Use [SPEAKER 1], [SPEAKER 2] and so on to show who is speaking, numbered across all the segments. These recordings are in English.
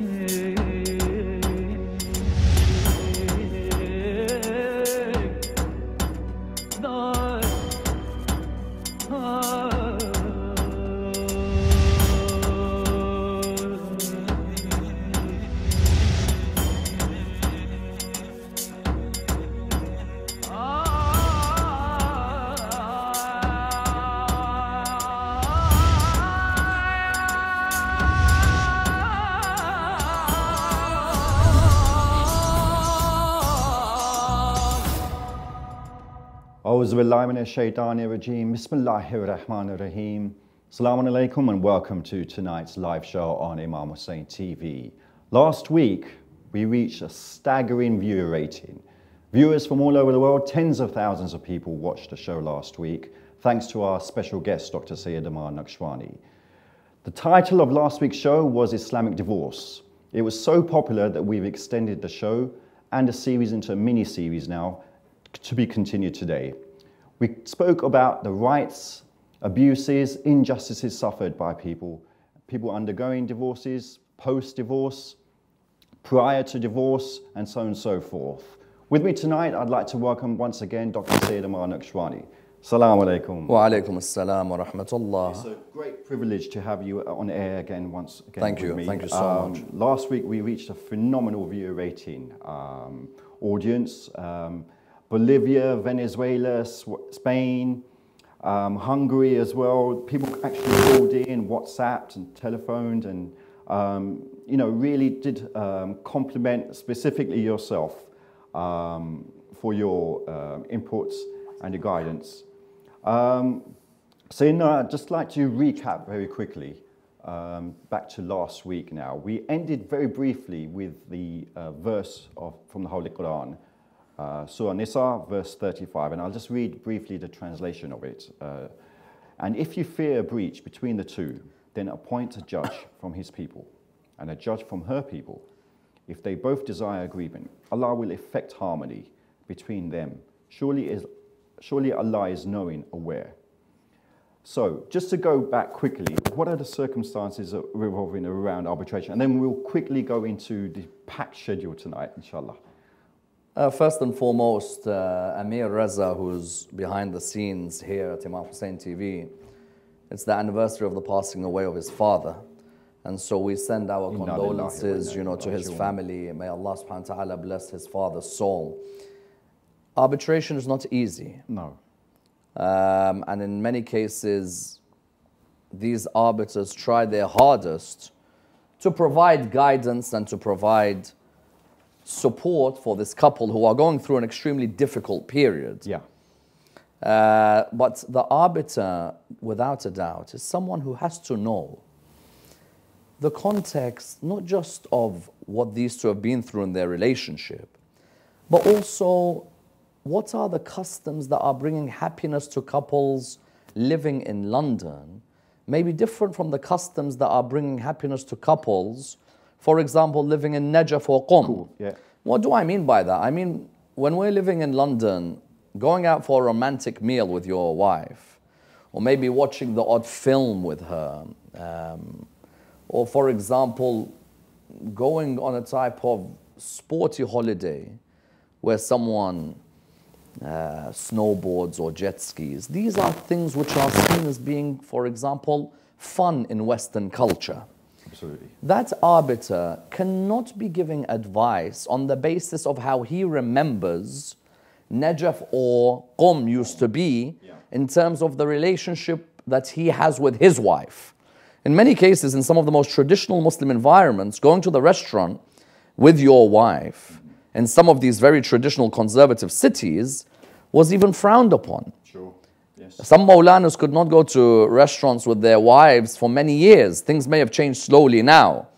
[SPEAKER 1] Auzu rajim. Bismillahir alaikum and welcome to tonight's live show on Imam Hussein TV. Last week, we reached a staggering viewer rating. Viewers from all over the world, tens of thousands of people watched the show last week, thanks to our special guest, Dr. Sayed Ammar Nakshawani. The title of last week's show was Islamic Divorce. It was so popular that we've extended the show and the series into a mini series now to be continued today. We spoke about the rights, abuses, injustices suffered by people, people undergoing divorces, post divorce, prior to divorce, and so on and so forth. With me tonight, I'd like to welcome once again Dr. Sayed Ammar Nakshawani. Assalamu alaikum.
[SPEAKER 2] Wa alaikum assalam wa rahmatullah.
[SPEAKER 1] It's a great privilege to have you on air again once again.
[SPEAKER 2] Thank you.
[SPEAKER 1] me.
[SPEAKER 2] Thank you so
[SPEAKER 1] Um,
[SPEAKER 2] much.
[SPEAKER 1] Last week we reached a phenomenal viewer rating um, audience. Um, Bolivia, Venezuela, Spain, um, Hungary as well. People actually called in, WhatsApped and telephoned, and um, you know really did um, compliment specifically yourself um, for your um inputs and your guidance. Um, so, you know, I'd just like to recap very quickly back to last week now. We ended very briefly with the uh, verse of, from the Holy Quran, uh, Surah Nisa, verse 35, and I'll just read briefly the translation of it. Uh, and if you fear a breach between the two, then appoint a judge from his people and a judge from her people. If they both desire agreement, Allah will effect harmony between them. Surely, is, surely Allah is knowing, aware. So, just to go back quickly, what are the circumstances revolving around arbitration? And then we'll quickly go into the packed schedule tonight, inshallah.
[SPEAKER 2] Uh, first and foremost, uh, Amir Reza, who's behind the scenes here at Imam Hussein TV, it's the anniversary of the passing away of his father. And so we send our condolences, you know, to his family. May Allah subhanahu wa ta'ala bless his father's soul. Arbitration is not easy.
[SPEAKER 1] No.
[SPEAKER 2] Um, and in many cases, these arbiters try their hardest to provide guidance and to provide support for this couple who are going through an extremely difficult period.
[SPEAKER 1] Yeah.
[SPEAKER 2] Uh, but the arbiter, without a doubt, is someone who has to know the context, not just of what these two have been through in their relationship, but also what are the customs that are bringing happiness to couples living in London, maybe different from the customs that are bringing happiness to couples, for example, living in Najaf or Qom.
[SPEAKER 1] yeah.
[SPEAKER 2] What do I mean by that? I mean, when we're living in London, going out for a romantic meal with your wife, or maybe watching the odd film with her, um, or for example, going on a type of sporty holiday where someone uh, snowboards or jet skis. These are things which are seen as being, for example, fun in Western culture.
[SPEAKER 1] Absolutely.
[SPEAKER 2] That arbiter cannot be giving advice on the basis of how he remembers Najaf or Qom used to be in terms of the relationship that he has with his wife. In many cases, in some of the most traditional Muslim environments, going to the restaurant with your wife in some of these very traditional conservative cities was even frowned upon.
[SPEAKER 1] Yes.
[SPEAKER 2] Some Maulanas could not go to restaurants with their wives for many years. Things may have changed slowly now.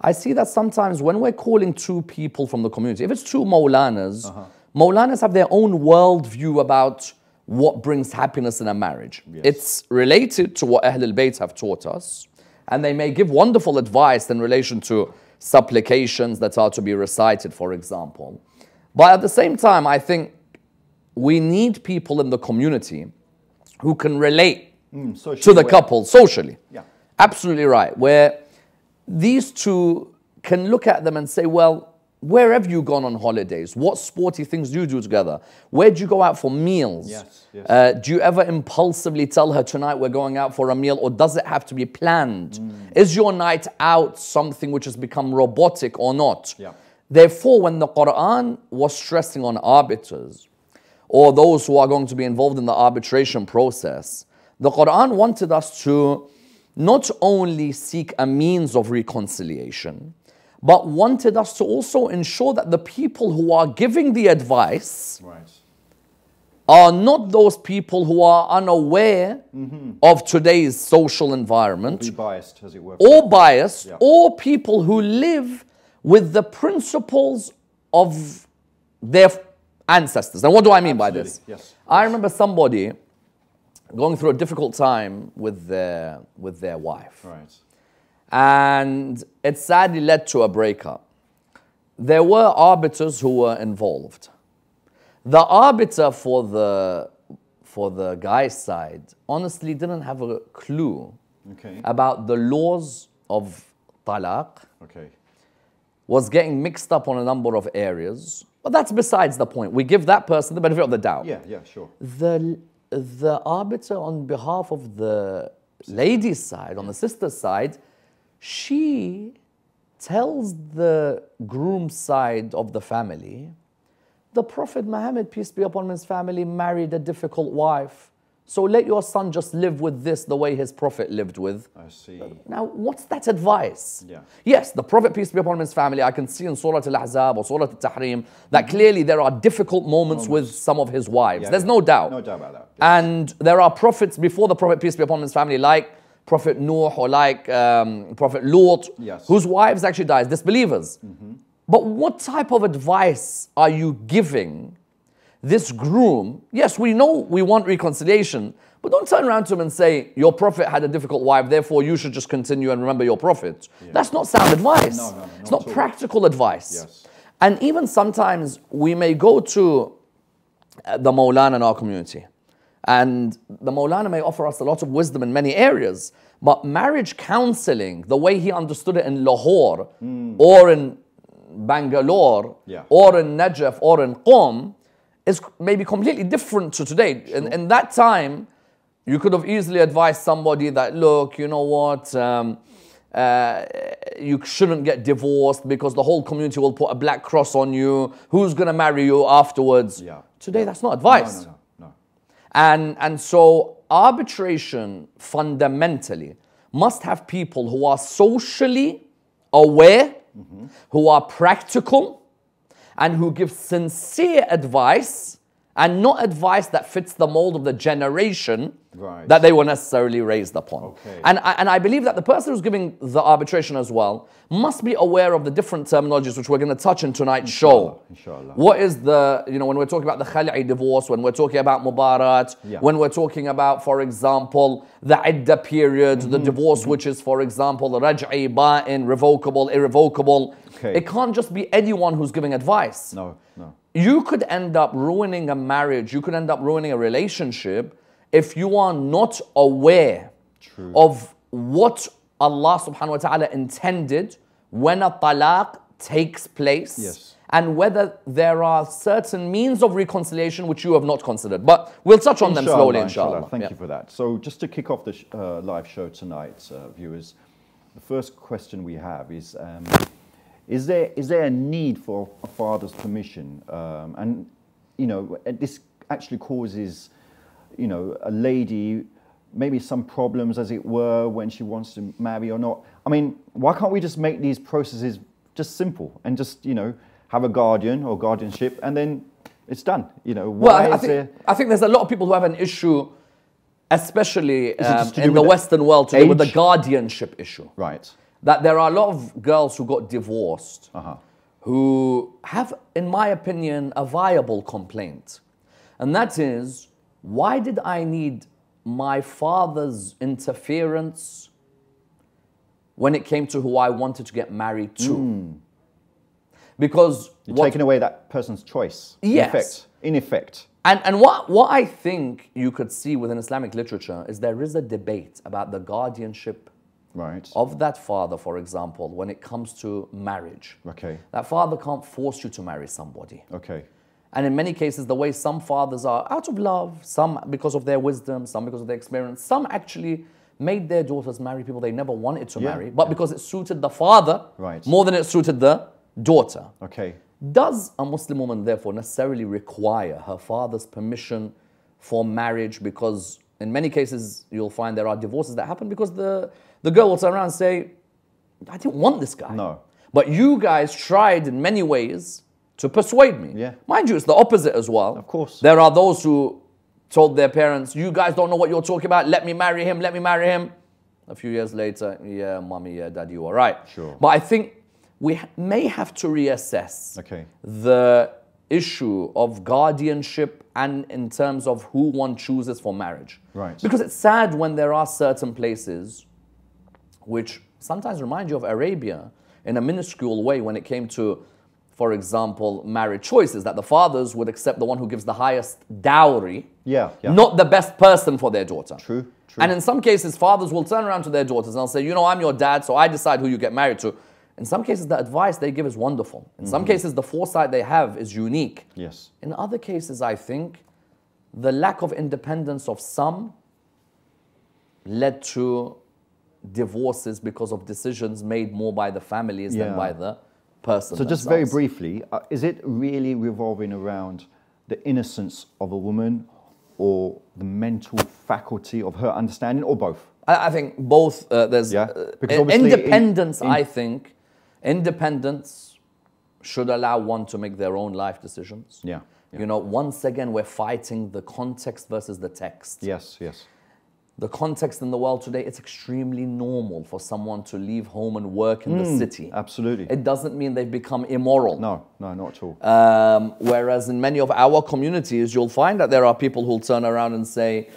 [SPEAKER 2] I see that sometimes when we're calling two people from the community, if it's two Maulanas, uh-huh. Maulanas have their own worldview about what brings happiness in a marriage. It's related to what Ahlul Bayt have taught us, and they may give wonderful advice in relation to supplications that are to be recited, for example. But at the same time, I think we need people in the community who can relate
[SPEAKER 1] socially
[SPEAKER 2] to the couple socially.
[SPEAKER 1] Yeah.
[SPEAKER 2] Absolutely right. Where these two can look at them and say, well, where have you gone on holidays? What sporty things do you do together? Where do you go out for meals?
[SPEAKER 1] Yes, yes.
[SPEAKER 2] Uh, do you ever impulsively tell her tonight we're going out for a meal, or does it have to be planned?
[SPEAKER 1] Mm.
[SPEAKER 2] Is your night out something which has become robotic or not?
[SPEAKER 1] Yeah.
[SPEAKER 2] Therefore, when the Quran was stressing on arbiters or those who are going to be involved in the arbitration process, the Quran wanted us to not only seek a means of reconciliation, but wanted us to also ensure that the people who are giving the advice
[SPEAKER 1] Right.
[SPEAKER 2] are not those people who are unaware mm-hmm. of today's social environment
[SPEAKER 1] Be biased, as it were.
[SPEAKER 2] or biased,
[SPEAKER 1] Yeah.
[SPEAKER 2] or people who live with the principles of their ancestors. And what do I mean by this?
[SPEAKER 1] Yes,
[SPEAKER 2] I remember somebody going through a difficult time with their, with their wife.
[SPEAKER 1] Right.
[SPEAKER 2] And it sadly led to a breakup. There were arbiters who were involved. The arbiter for the, for the guy's side honestly didn't have a clue
[SPEAKER 1] Okay.
[SPEAKER 2] about the laws of talaq,
[SPEAKER 1] Okay.
[SPEAKER 2] was getting mixed up on a number of areas. But that's besides the point. We give that person the benefit of the doubt.
[SPEAKER 1] Yeah, yeah, sure.
[SPEAKER 2] The, the arbiter on behalf of the lady's side, on the sister's side, she tells the groom's side of the family, the Prophet Muhammad, peace be upon him, his family, married a difficult wife. So let your son just live with this the way his Prophet lived with.
[SPEAKER 1] I see.
[SPEAKER 2] Now, what's that advice?
[SPEAKER 1] Yeah.
[SPEAKER 2] Yes, the Prophet, peace be upon him, his family, I can see in Surah Al Ahzab or Surah Al Tahrim that clearly there are difficult moments with some of his wives.
[SPEAKER 1] Yeah,
[SPEAKER 2] There's
[SPEAKER 1] yeah.
[SPEAKER 2] no doubt.
[SPEAKER 1] No doubt about that.
[SPEAKER 2] And there are prophets before the Prophet, peace be upon him, his family, like Prophet Nuh or like um, Prophet Lut,
[SPEAKER 1] Yes.
[SPEAKER 2] whose wives actually died, disbelievers. But what type of advice are you giving this groom? Yes, we know we want reconciliation, but don't turn around to him and say, Your prophet had a difficult wife, therefore you should just continue and remember your prophet. That's not sound advice.
[SPEAKER 1] No, no, no,
[SPEAKER 2] it's
[SPEAKER 1] not
[SPEAKER 2] not practical advice.
[SPEAKER 1] Yes.
[SPEAKER 2] And even sometimes we may go to uh, the Maulana in our community. And the Maulana may offer us a lot of wisdom in many areas. But marriage counseling, the way he understood it in Lahore or in Bangalore
[SPEAKER 1] Yeah.
[SPEAKER 2] or in Najaf or in Qom, is maybe completely different to today. In, in that time, you could have easily advised somebody that, look, you know what, um, uh, you shouldn't get divorced because the whole community will put a black cross on you. Who's going to marry you afterwards?
[SPEAKER 1] Yeah.
[SPEAKER 2] Today, that's not advice.
[SPEAKER 1] No, no, no, no.
[SPEAKER 2] And, and so arbitration fundamentally must have people who are socially aware, who are practical, and who give sincere advice and not advice that fits the mold of the generation
[SPEAKER 1] Right.
[SPEAKER 2] that they were necessarily raised upon.
[SPEAKER 1] Okay.
[SPEAKER 2] And, I- and I believe that the person who's giving the arbitration as well must be aware of the different terminologies which we're going to touch in tonight's show.
[SPEAKER 1] Inshallah.
[SPEAKER 2] What is the, you know, when we're talking about the khali'i divorce, when we're talking about mubarat,
[SPEAKER 1] Yeah.
[SPEAKER 2] when we're talking about, for example, the idda period,
[SPEAKER 1] Mm-hmm.
[SPEAKER 2] the divorce which is, for example, the raj'i, ba'in, revocable, irrevocable.
[SPEAKER 1] Okay.
[SPEAKER 2] It can't just be anyone who's giving advice.
[SPEAKER 1] No, no.
[SPEAKER 2] You could end up ruining a marriage, you could end up ruining a relationship if you are not aware
[SPEAKER 1] True.
[SPEAKER 2] of what Allah subhanahu wa ta'ala intended when a talaq takes place
[SPEAKER 1] Yes.
[SPEAKER 2] and whether there are certain means of reconciliation which you have not considered. But we'll touch on them slowly, inshallah.
[SPEAKER 1] Thank
[SPEAKER 2] Yeah.
[SPEAKER 1] you for that. So, just to kick off the sh- uh, live show tonight, uh, viewers, the first question we have is: um, Is there is there a need for a father's permission? Um, and you know, this actually causes, you know, a lady maybe some problems, as it were, when she wants to marry or not. I mean, why can't we just make these processes just simple and just you know have a guardian or guardianship and then it's done? You know,
[SPEAKER 2] Well,
[SPEAKER 1] why
[SPEAKER 2] I, I
[SPEAKER 1] is
[SPEAKER 2] think,
[SPEAKER 1] there?
[SPEAKER 2] I think there's a lot of people who have an issue, especially um,
[SPEAKER 1] just to do
[SPEAKER 2] in the Western world, to do with the guardianship issue.
[SPEAKER 1] Right.
[SPEAKER 2] That there are a lot of girls who got divorced
[SPEAKER 1] Uh-huh.
[SPEAKER 2] who have, in my opinion, a viable complaint. And that is why did I need my father's interference when it came to who I wanted to get married to? Because
[SPEAKER 1] Hmm. You're taking away that person's choice.
[SPEAKER 2] Yes.
[SPEAKER 1] In effect. In effect.
[SPEAKER 2] And, and what, what I think you could see within Islamic literature is there is a debate about the guardianship
[SPEAKER 1] Right.
[SPEAKER 2] of that father, for example, when it comes to marriage.
[SPEAKER 1] Okay.
[SPEAKER 2] That father can't force you to marry somebody.
[SPEAKER 1] Okay.
[SPEAKER 2] And in many cases, the way some fathers are out of love, some because of their wisdom, some because of their experience, some actually made their daughters marry people they never wanted to
[SPEAKER 1] Yeah,
[SPEAKER 2] marry, but because it suited the father
[SPEAKER 1] Right.
[SPEAKER 2] more than it suited the daughter.
[SPEAKER 1] Okay.
[SPEAKER 2] Does a Muslim woman therefore necessarily require her father's permission for marriage? Because in many cases, you'll find there are divorces that happen because the, the girl will turn around and say, I didn't want this guy.
[SPEAKER 1] No.
[SPEAKER 2] But you guys tried in many ways to persuade me.
[SPEAKER 1] Yeah.
[SPEAKER 2] Mind you, it's the opposite as well.
[SPEAKER 1] Of course.
[SPEAKER 2] There are those who told their parents, You guys don't know what you're talking about. Let me marry him. Let me marry him. A few years later, yeah, mommy, yeah, daddy, you are right.
[SPEAKER 1] Sure.
[SPEAKER 2] But I think we may have to reassess
[SPEAKER 1] Okay.
[SPEAKER 2] the issue of guardianship and in terms of who one chooses for marriage.
[SPEAKER 1] Right.
[SPEAKER 2] Because it's sad when there are certain places which sometimes remind you of Arabia in a minuscule way when it came to, for example, marriage choices, that the fathers would accept the one who gives the highest dowry,
[SPEAKER 1] Yeah. Yeah.
[SPEAKER 2] not the best person for their daughter.
[SPEAKER 1] True. True.
[SPEAKER 2] And in some cases, fathers will turn around to their daughters and say, you know, I'm your dad, so I decide who you get married to. In some cases, the advice they give is wonderful. In some mm-hmm. cases, the foresight they have is unique.
[SPEAKER 1] yes.
[SPEAKER 2] In other cases, I think the lack of independence of some led to divorces because of decisions made more by the families
[SPEAKER 1] Yeah.
[SPEAKER 2] than by the person.
[SPEAKER 1] So just very briefly, uh, is it really revolving around the innocence of a woman or the mental faculty of her understanding or both?
[SPEAKER 2] I, I think both. Uh, there's
[SPEAKER 1] Yeah,
[SPEAKER 2] uh,
[SPEAKER 1] because
[SPEAKER 2] in-
[SPEAKER 1] obviously in-
[SPEAKER 2] independence.
[SPEAKER 1] in-
[SPEAKER 2] I think independence should allow one to make their own life decisions.
[SPEAKER 1] Yeah, yeah.
[SPEAKER 2] You know, once again, we're fighting the context versus the text.
[SPEAKER 1] Yes, yes.
[SPEAKER 2] The context in the world today, it's extremely normal for someone to leave home and work in the city.
[SPEAKER 1] Absolutely.
[SPEAKER 2] It doesn't mean they've become immoral.
[SPEAKER 1] no, no, not at all.
[SPEAKER 2] Um, whereas in many of our communities, you'll find that there are people who'll turn around and say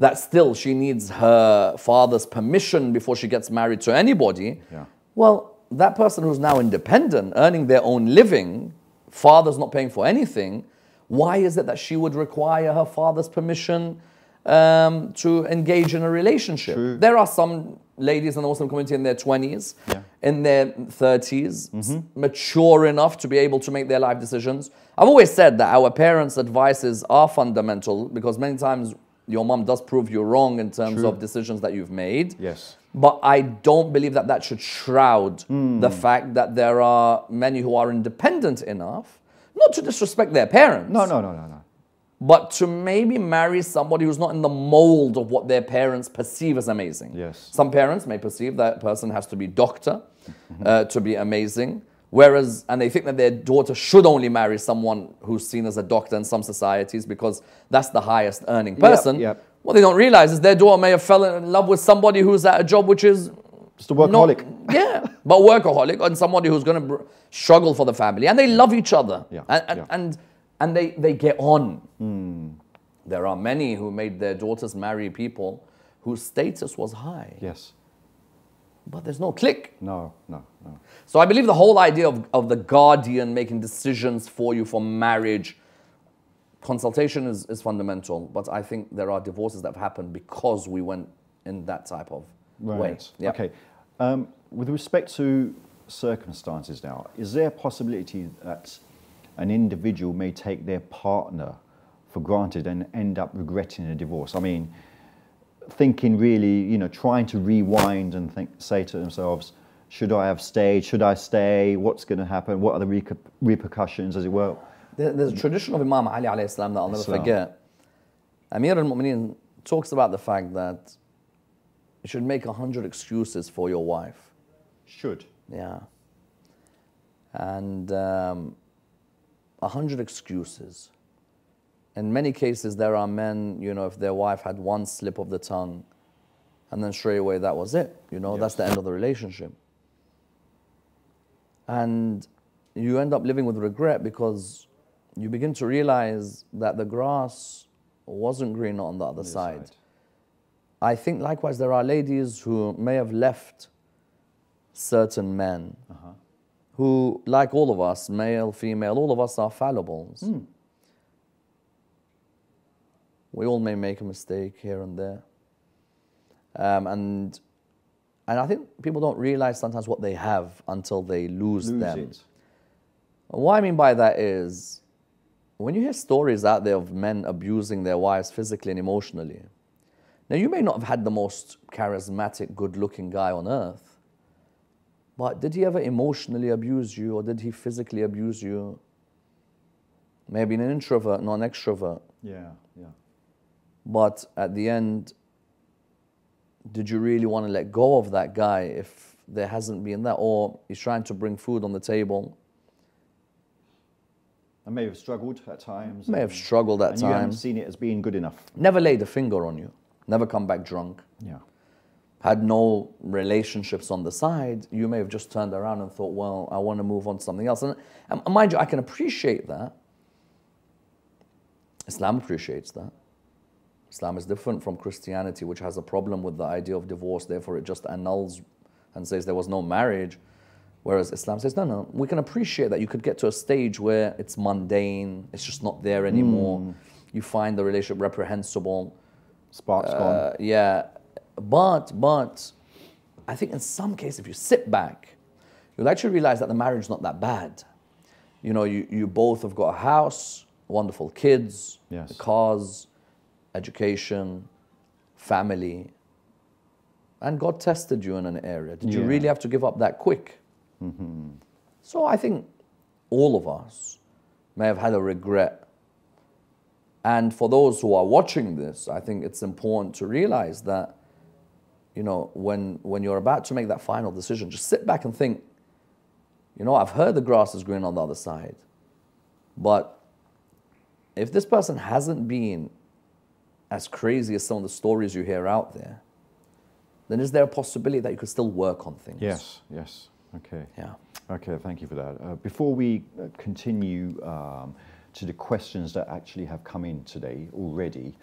[SPEAKER 2] that still she needs her father's permission before she gets married to anybody.
[SPEAKER 1] Yeah.
[SPEAKER 2] Well, that person who's now independent, earning their own living, father's not paying for anything, why is it that she would require her father's permission um, to engage in a relationship?
[SPEAKER 1] True.
[SPEAKER 2] There are some ladies in the Muslim community in their 20s,
[SPEAKER 1] Yeah.
[SPEAKER 2] in their 30s, s- mature enough to be able to make their life decisions. I've always said that our parents' advices are fundamental because many times your mom does prove you wrong in terms
[SPEAKER 1] True.
[SPEAKER 2] of decisions that you've made.
[SPEAKER 1] yes.
[SPEAKER 2] But I don't believe that that should shroud
[SPEAKER 1] Hmm.
[SPEAKER 2] the fact that there are many who are independent enough, not to disrespect their parents,
[SPEAKER 1] No, no, no, no, no.
[SPEAKER 2] But to maybe marry somebody who's not in the mold of what their parents perceive as amazing.
[SPEAKER 1] Yes.
[SPEAKER 2] Some parents may perceive that person has to be doctor uh, to be amazing, whereas, and they think that their daughter should only marry someone who's seen as a doctor in some societies because that's the highest earning person.
[SPEAKER 1] yep.
[SPEAKER 2] What they don't realize is their daughter may have fallen in love with somebody who's at a job which is
[SPEAKER 1] Just a workaholic.
[SPEAKER 2] not- yeah, but workaholic and somebody who's going to br- struggle for the family, and they love each other,
[SPEAKER 1] Yeah,
[SPEAKER 2] and and,
[SPEAKER 1] yeah.
[SPEAKER 2] and and they they get on. There are many who made their daughters marry people whose status was high,
[SPEAKER 1] Yes.
[SPEAKER 2] but there's no click.
[SPEAKER 1] No, no, no.
[SPEAKER 2] So I believe the whole idea of, of the guardian making decisions for you for marriage, consultation is, is fundamental, but I think there are divorces that have happened because we went in that type of way.
[SPEAKER 1] Right.
[SPEAKER 2] Yeah.
[SPEAKER 1] Okay. Um, with respect to circumstances now, is there a possibility that an individual may take their partner for granted and end up regretting a divorce? I mean, thinking really, you know, trying to rewind and think, say to themselves, should I have stayed? Should I stay? What's going to happen? What are the reper- repercussions, as it were?
[SPEAKER 2] There's a tradition of Imam Ali alayhi salam that I'll never
[SPEAKER 1] Salam.
[SPEAKER 2] forget. Amir al-Mu'mineen talks about the fact that you should make a hundred excuses for your wife.
[SPEAKER 1] Should.
[SPEAKER 2] Yeah. And um, a hundred excuses. In many cases, there are men, you know, if their wife had one slip of the tongue, and then straight away that was it. You know, that's the end of the relationship. And you end up living with regret because you begin to realize that the grass wasn't green on the other side.
[SPEAKER 1] side.
[SPEAKER 2] I think likewise there are ladies who may have left certain men uh-huh. Who, like all of us, male, female, all of us are fallibles. We all may make a mistake here and there. Um, and and I think people don't realize sometimes what they have until they lose,
[SPEAKER 1] Lose
[SPEAKER 2] them.
[SPEAKER 1] it.
[SPEAKER 2] What I mean by that is when you hear stories out there of men abusing their wives physically and emotionally, now you may not have had the most charismatic, good looking guy on earth, but did he ever emotionally abuse you or did he physically abuse you? Maybe an introvert, not an extrovert.
[SPEAKER 1] Yeah, yeah.
[SPEAKER 2] But at the end, did you really want to let go of that guy if there hasn't been that? Or he's trying to bring food on the table,
[SPEAKER 1] I may have struggled at times.
[SPEAKER 2] may have struggled at
[SPEAKER 1] and you haven't seen it as being good enough.
[SPEAKER 2] never laid a finger on you, never come back drunk,
[SPEAKER 1] Yeah.
[SPEAKER 2] Had no relationships on the side, you may have just turned around and thought, well, I want to move on to something else. And, and mind you, I can appreciate that. Islam appreciates that. Islam is different from Christianity, which has a problem with the idea of divorce, therefore it just annuls and says there was no marriage. Whereas Islam says, no, no, we can appreciate that you could get to a stage where it's mundane, it's just not there anymore. You find the relationship reprehensible.
[SPEAKER 1] Sparks gone.
[SPEAKER 2] Uh, yeah, but but I think in some cases, if you sit back, you'll actually realize that the marriage is not that bad. You know, you, you both have got a house, wonderful kids,
[SPEAKER 1] Yes.
[SPEAKER 2] cars, education, family, and God tested you in an area. Did you really have to give up that quick? Mm-hmm. So I think all of us may have had a regret. And for those who are watching this, I think it's important to realize that, you know, when, when you're about to make that final decision, just sit back and think, you know, I've heard the grass is green on the other side. But if this person hasn't been as crazy as some of the stories you hear out there, then is there a possibility that you could still work on things?
[SPEAKER 1] Yes, yes. Okay.
[SPEAKER 2] Yeah.
[SPEAKER 1] Okay, thank you for that. Uh, before we uh, continue um, to the questions that actually have come in today already,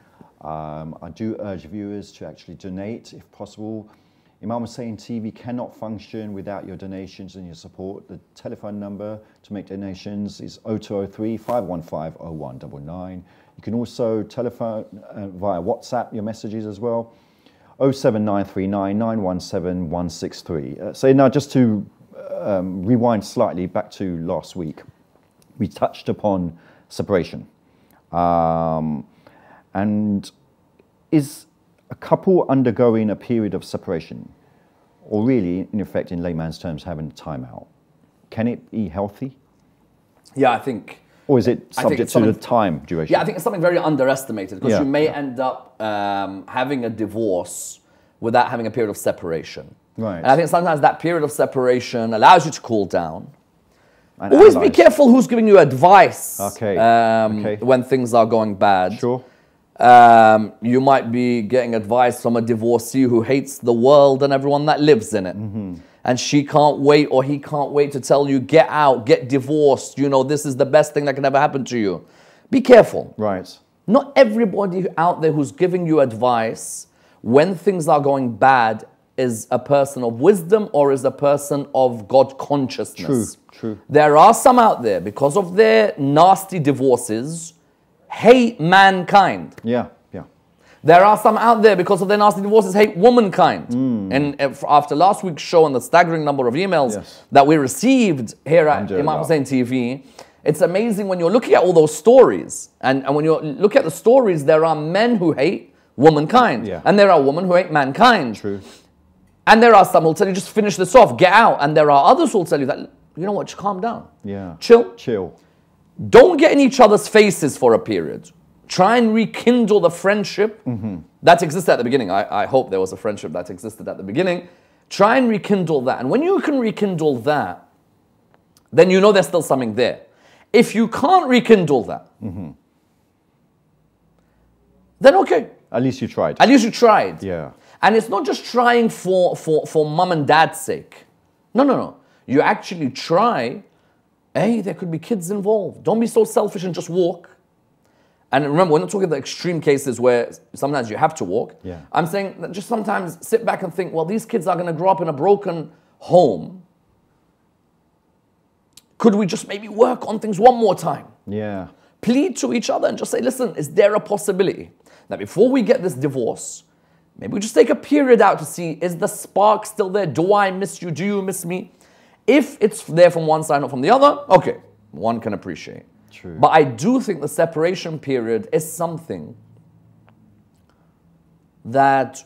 [SPEAKER 1] um, I do urge viewers to actually donate if possible. Imam Hussein TV cannot function without your donations and your support. The telephone number to make donations is 0203 515 0199. You can also telephone uh, via WhatsApp your messages as well. 07939 917 163. Uh, so now just to um, rewind slightly back to last week, we touched upon separation. Um, and is a couple undergoing a period of separation, or really, in effect, in layman's terms, having a timeout, can it be healthy?
[SPEAKER 2] Yeah, I think.
[SPEAKER 1] Or is it subject to the time duration?
[SPEAKER 2] Yeah, I think it's something very underestimated because
[SPEAKER 1] Yeah.
[SPEAKER 2] you may end up um, having a divorce without having a period of separation.
[SPEAKER 1] Right.
[SPEAKER 2] And I think sometimes that period of separation allows you to cool down.
[SPEAKER 1] And
[SPEAKER 2] Always be careful who's giving you advice
[SPEAKER 1] Okay,
[SPEAKER 2] um,
[SPEAKER 1] okay.
[SPEAKER 2] when things are going bad.
[SPEAKER 1] Sure.
[SPEAKER 2] Um, you might be getting advice from a divorcee who hates the world and everyone that lives in it.
[SPEAKER 1] Mm-hmm.
[SPEAKER 2] And she can't wait or he can't wait to tell you, get out, get divorced. You know, this is the best thing that can ever happen to you. Be careful.
[SPEAKER 1] Right.
[SPEAKER 2] Not everybody out there who's giving you advice when things are going bad is a person of wisdom or is a person of God consciousness.
[SPEAKER 1] True, true.
[SPEAKER 2] There are some out there, because of their nasty divorces, hate mankind.
[SPEAKER 1] Yeah, yeah.
[SPEAKER 2] There are some out there, because of their nasty divorces, hate womankind. Hmm. And uh, after last week's show and the staggering number of emails
[SPEAKER 1] Yes.
[SPEAKER 2] that we received here at. Imam Hussein TV, it's amazing when you're looking at all those stories. And, and when you look at the stories, there are men who hate womankind.
[SPEAKER 1] Yeah.
[SPEAKER 2] And there are women who hate mankind.
[SPEAKER 1] True.
[SPEAKER 2] And there are some who'll tell you, just finish this off, get out. And there are others who'll tell you that, you know what, just calm down.
[SPEAKER 1] Yeah.
[SPEAKER 2] Chill.
[SPEAKER 1] Chill.
[SPEAKER 2] Don't get in each other's faces for a period. Try and rekindle the friendship that existed at the beginning. I, I hope there was a friendship that existed at the beginning. Try and rekindle that. And when you can rekindle that, then you know there's still something there. If you can't rekindle that, then okay.
[SPEAKER 1] At least you tried.
[SPEAKER 2] At least you tried.
[SPEAKER 1] Yeah.
[SPEAKER 2] And it's not just trying for, for, for mum and dad's sake. No, no, no. You actually try. Hey, there could be kids involved. Don't be so selfish and just walk. And remember, we're not talking the extreme cases where sometimes you have to walk.
[SPEAKER 1] Yeah.
[SPEAKER 2] I'm saying that just sometimes sit back and think, well, these kids are going to grow up in a broken home. Could we just maybe work on things one more time?
[SPEAKER 1] Yeah.
[SPEAKER 2] plead to each other and just say, listen, is there a possibility that before we get this divorce, Maybe we just take a period out to see is the spark still there? Do I miss you? Do you miss me? If it's there from one side, not from the other, okay, one can appreciate.
[SPEAKER 1] True.
[SPEAKER 2] But I do think the separation period is something that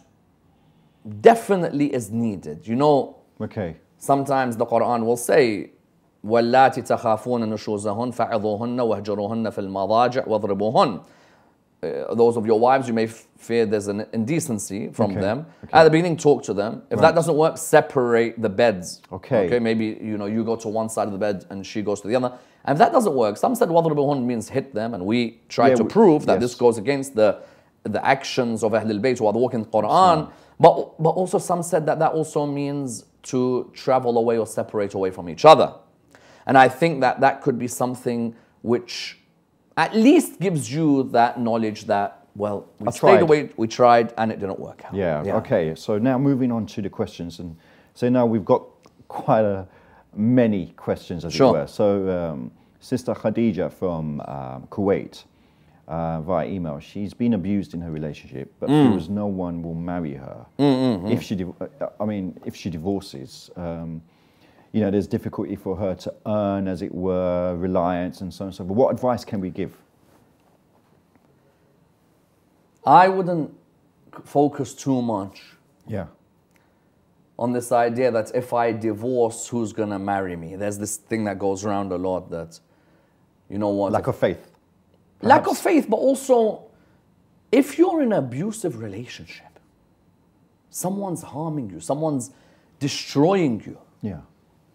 [SPEAKER 2] definitely is needed. You know,
[SPEAKER 1] Okay.
[SPEAKER 2] sometimes the Quran will say, واللاتي تخافون نشوزهن فعظوهن واهجروهن في المضاجع واضربوهن. uh, those of your wives, you may fear there's an indecency from
[SPEAKER 1] okay.
[SPEAKER 2] them.
[SPEAKER 1] Okay.
[SPEAKER 2] At the beginning, talk to them. If
[SPEAKER 1] right.
[SPEAKER 2] that doesn't work, separate the beds.
[SPEAKER 1] Okay.
[SPEAKER 2] Okay. Maybe you know you go to one side of the bed and she goes to the other. And if that doesn't work, some said wadribahun means hit them, and we try
[SPEAKER 1] yeah,
[SPEAKER 2] to
[SPEAKER 1] we,
[SPEAKER 2] prove that
[SPEAKER 1] yes.
[SPEAKER 2] this goes against the the actions of Ahlul Bayt who are walking Quran. But but also some said that that also means to travel away or separate away from each other. And I think that that could be something which at least gives you that knowledge that, well, we
[SPEAKER 1] I
[SPEAKER 2] stayed
[SPEAKER 1] tried.
[SPEAKER 2] away, we tried, and it didn't work out.
[SPEAKER 1] Yeah, okay. So now moving on to the questions, and so now we've got quite a many questions, as
[SPEAKER 2] Sure.
[SPEAKER 1] it were. So um, Sister Khadija from um, Kuwait, uh, via email, she's been abused in her relationship, but
[SPEAKER 2] Mm.
[SPEAKER 1] feels no one will marry her if she. uh, I mean, if she divorces. Um, you know, there's difficulty for her to earn, as it were, reliance and so on and so forth. What advice can we give?
[SPEAKER 2] I wouldn't focus too much
[SPEAKER 1] Yeah.
[SPEAKER 2] on this idea that if I divorce, who's going to marry me? There's this thing that goes around a lot that, you know what?
[SPEAKER 1] Lack of faith.
[SPEAKER 2] lack of faith, but also if you're in an abusive relationship, someone's harming you, someone's destroying you.
[SPEAKER 1] Yeah.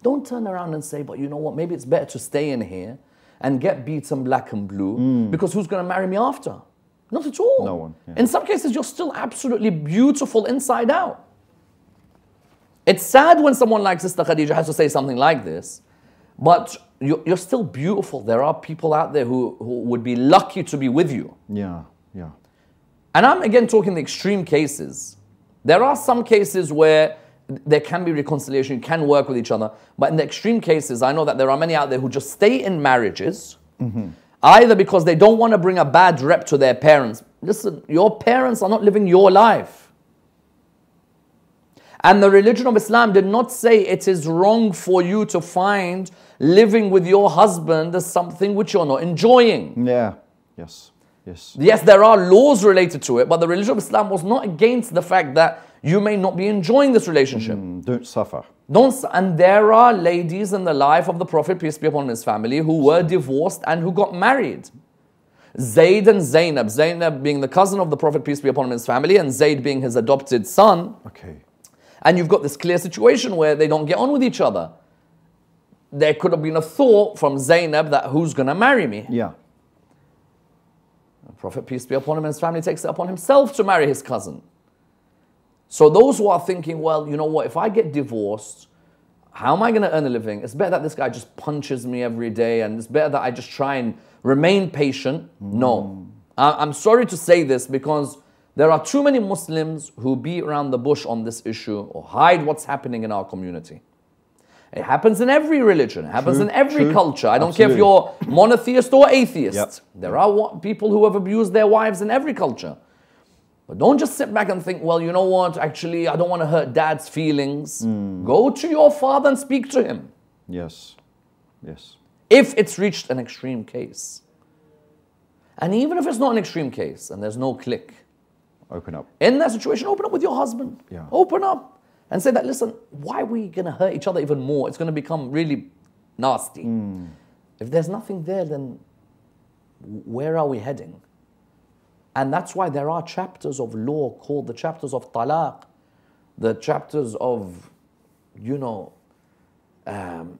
[SPEAKER 2] Don't turn around and say, but you know what, maybe it's better to stay in here and get beaten black and blue because who's going to marry me after? Not at all.
[SPEAKER 1] Mm. No one, yeah.
[SPEAKER 2] In some cases, you're still absolutely beautiful inside out. It's sad when someone like Sister Khadija has to say something like this, but you're, you're still beautiful. There are people out there who, who would be lucky to be with you.
[SPEAKER 1] Yeah. Yeah.
[SPEAKER 2] And I'm again talking the extreme cases. There are some cases where there can be reconciliation, you can work with each other. But in the extreme cases, I know that there are many out there who just stay in marriages, mm-hmm. either because they don't want to bring a bad rep to their parents. Listen, your parents are not living your life. And the religion of Islam did not say it is wrong for you to find living with your husband as something which you're not enjoying.
[SPEAKER 1] Yeah. Yes. Yes.
[SPEAKER 2] Yes, there are laws related to it, but the religion of Islam was not against the fact that you may not be enjoying this relationship.
[SPEAKER 1] Mm, Don't suffer.
[SPEAKER 2] Don't, and there are ladies in the life of the Prophet, peace be upon him, his family, who were divorced and who got married. Zayd and Zainab, Zainab being the cousin of the Prophet, peace be upon him, his family, and Zayd being his adopted son.
[SPEAKER 1] Okay.
[SPEAKER 2] And you've got this clear situation where they don't get on with each other. There could have been a thought from Zainab that who's going to marry me?
[SPEAKER 1] Yeah.
[SPEAKER 2] The Prophet, peace be upon him, and his family takes it upon himself to marry his cousin. So those who are thinking, well, you know what, if I get divorced, how am I going to earn a living? It's better that this guy just punches me every day, and it's better that I just try and remain patient. No. Hmm. I- I'm sorry to say this because there are too many Muslims who beat around the bush on this issue or hide what's happening in our community. It happens in every religion. It happens
[SPEAKER 1] True,
[SPEAKER 2] in every
[SPEAKER 1] true.
[SPEAKER 2] culture. I don't care if you're monotheist or atheist.
[SPEAKER 1] Yep.
[SPEAKER 2] There are people who have abused their wives in every culture. But don't just sit back and think, well, you know what? Actually, I don't want to hurt dad's feelings.
[SPEAKER 1] Hmm.
[SPEAKER 2] Go to your father and speak to him.
[SPEAKER 1] Yes. Yes.
[SPEAKER 2] If it's reached an extreme case. And even if it's not an extreme case and there's no click,
[SPEAKER 1] Open up.
[SPEAKER 2] in that situation, open up with your husband.
[SPEAKER 1] Yeah.
[SPEAKER 2] Open up and say that, listen, why are we going to hurt each other even more? It's going to become really nasty. If there's nothing there, then where are we heading? And that's why there are chapters of law called the chapters of talaq, the chapters of, you know, um,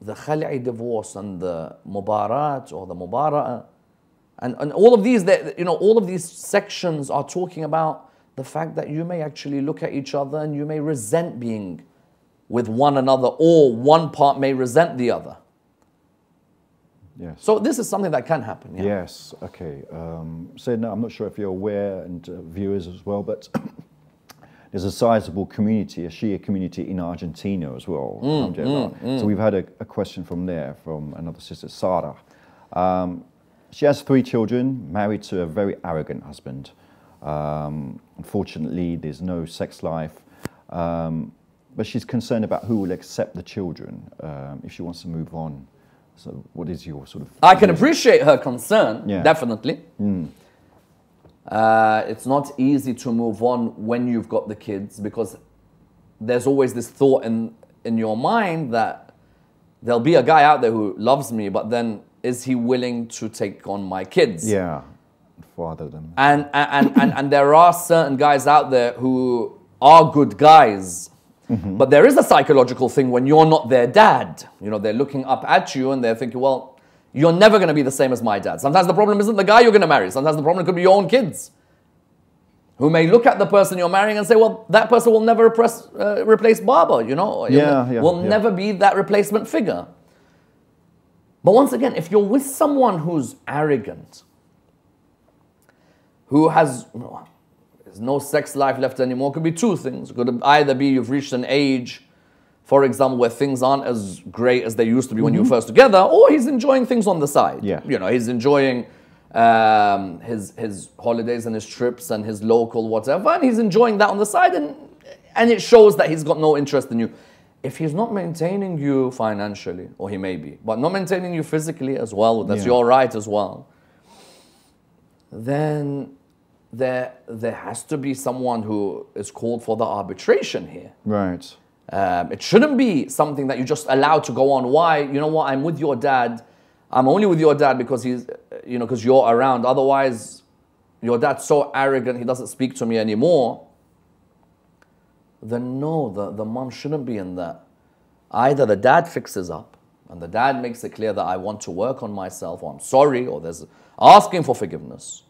[SPEAKER 2] the khali'i divorce and the mubarat or the mubara'a. And, and all of these, you know, all of these sections are talking about the fact that you may actually look at each other and you may resent being with one another, or one part may resent the other.
[SPEAKER 1] Yes.
[SPEAKER 2] So this is something that can happen. Yeah.
[SPEAKER 1] Yes. Okay. Um, so now I'm not sure if you're aware and uh, viewers as well, but there's a sizable community, a Shia community in Argentina as well. alhamdulillah. So we've had a, a question from there from another sister, Sarah. Um, she has three children, married to a very arrogant husband. Um, unfortunately, there's no sex life. Um, but she's concerned about who will accept the children um, if she wants to move on. So, what is your sort of?
[SPEAKER 2] I can appreciate her concern,
[SPEAKER 1] Yeah.
[SPEAKER 2] definitely. Uh, it's not easy to move on when you've got the kids because there's always this thought in in your mind that there'll be a guy out there who loves me, but then is he willing to take on my kids?
[SPEAKER 1] Yeah, father them.
[SPEAKER 2] And, and, and, and there are certain guys out there who are good guys. But there is a psychological thing when you're not their dad. You know, they're looking up at you and they're thinking, well, you're never going to be the same as my dad. Sometimes the problem isn't the guy you're going to marry. Sometimes the problem could be your own kids who may look at the person you're marrying and say, well, that person will never repress, uh, replace Baba, you know?
[SPEAKER 1] Yeah, yeah,
[SPEAKER 2] will
[SPEAKER 1] yeah.
[SPEAKER 2] never be that replacement figure. But once again, if you're with someone who's arrogant, who has there's no sex life left anymore, could be two things. It could either be you've reached an age, for example, where things aren't as great as they used to be when you were first together, or he's enjoying things on the side.
[SPEAKER 1] Mm-hmm. Yeah.
[SPEAKER 2] You know, he's enjoying um, his his holidays and his trips and his local whatever, and he's enjoying that on the side, and and it shows that he's got no interest in you. If he's not maintaining you financially, or he may be, but not maintaining you physically as well, that's
[SPEAKER 1] Yeah.
[SPEAKER 2] your right as well. Then there there has to be someone who is called for the arbitration here.
[SPEAKER 1] Right.
[SPEAKER 2] Um, it shouldn't be something that you just allow to go on. Why? You know what? I'm with your dad. I'm only with your dad because he's, you know, because you're around. Otherwise, your dad's so arrogant, he doesn't speak to me anymore. Then no, the, the mom shouldn't be in that. Either the dad fixes up and the dad makes it clear that I want to work on myself, or I'm sorry, or there's asking for forgiveness.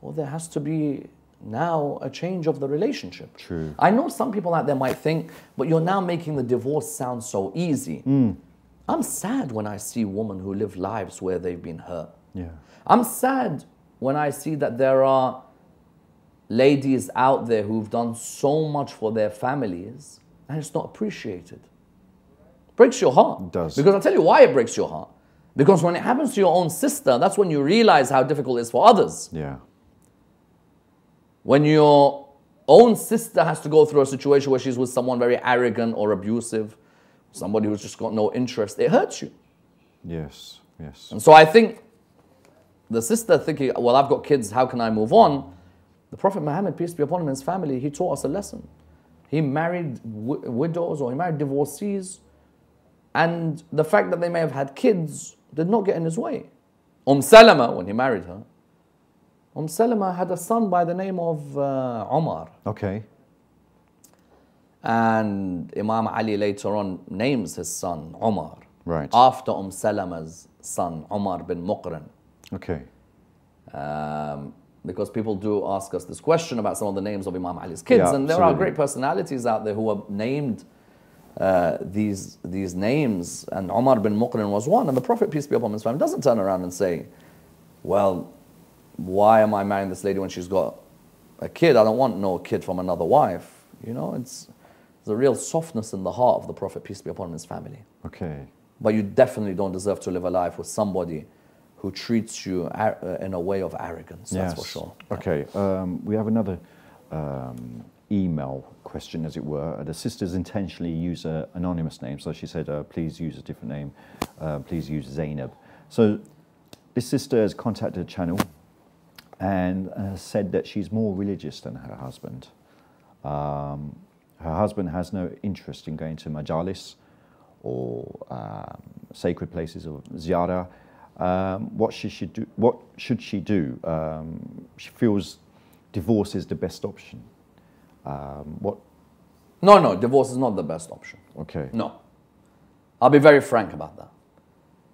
[SPEAKER 2] Or there has to be now a change of the relationship.
[SPEAKER 1] True.
[SPEAKER 2] I know some people out there might think, but you're now making the divorce sound so easy. Mm. I'm sad when I see women who live lives where they've been hurt.
[SPEAKER 1] Yeah.
[SPEAKER 2] I'm sad when I see that there are ladies out there who've done so much for their families and it's not appreciated. Breaks your heart.
[SPEAKER 1] It does.
[SPEAKER 2] Because I'll tell you why it breaks your heart. Because when it happens to your own sister, that's when you realize how difficult it is for others.
[SPEAKER 1] Yeah.
[SPEAKER 2] When your own sister has to go through a situation where she's with someone very arrogant or abusive, somebody who's just got no interest, it hurts you.
[SPEAKER 1] Yes. Yes.
[SPEAKER 2] And so I think the sister thinking, well, I've got kids, how can I move on? The Prophet Muhammad, peace be upon him, and his family, he taught us a lesson. He married wi- widows or he married divorcees, and the fact that they may have had kids did not get in his way. Umm Salama, when he married her, Umm Salama had a son by the name of uh, Umar.
[SPEAKER 1] Okay.
[SPEAKER 2] And Imam Ali later on names his son Umar
[SPEAKER 1] Right.
[SPEAKER 2] after Umm Salama's son, Umar bin Muqrin.
[SPEAKER 1] Okay.
[SPEAKER 2] Um, because people do ask us this question about some of the names of Imam Ali's kids,
[SPEAKER 1] Yeah,
[SPEAKER 2] and there are great personalities out there who have named uh, these these names, and Umar bin Muqrin was one. And the Prophet, peace be upon his family, doesn't turn around and say, "Well, why am I marrying this lady when she's got a kid? I don't want no kid from another wife." You know, it's there's a real softness in the heart of the Prophet, peace be upon him, his family.
[SPEAKER 1] Okay.
[SPEAKER 2] But you definitely don't deserve to live a life with somebody who treats you uh, in a way of arrogance. That's for
[SPEAKER 1] Yes.
[SPEAKER 2] sure.
[SPEAKER 1] Okay. Um, we have another um, email question, as it were. The sisters intentionally use an anonymous name, so she said, uh, "Please use a different name. Uh, please use Zainab." So this sister has contacted the channel and uh, said that she's more religious than her husband. Um, her husband has no interest in going to majalis or um, sacred places or ziyarah. Um, what she should do? What should she do? Um, she feels divorce is the best option. Um, what?
[SPEAKER 2] No, no, divorce is not the best option.
[SPEAKER 1] Okay.
[SPEAKER 2] No. I'll be very frank about that.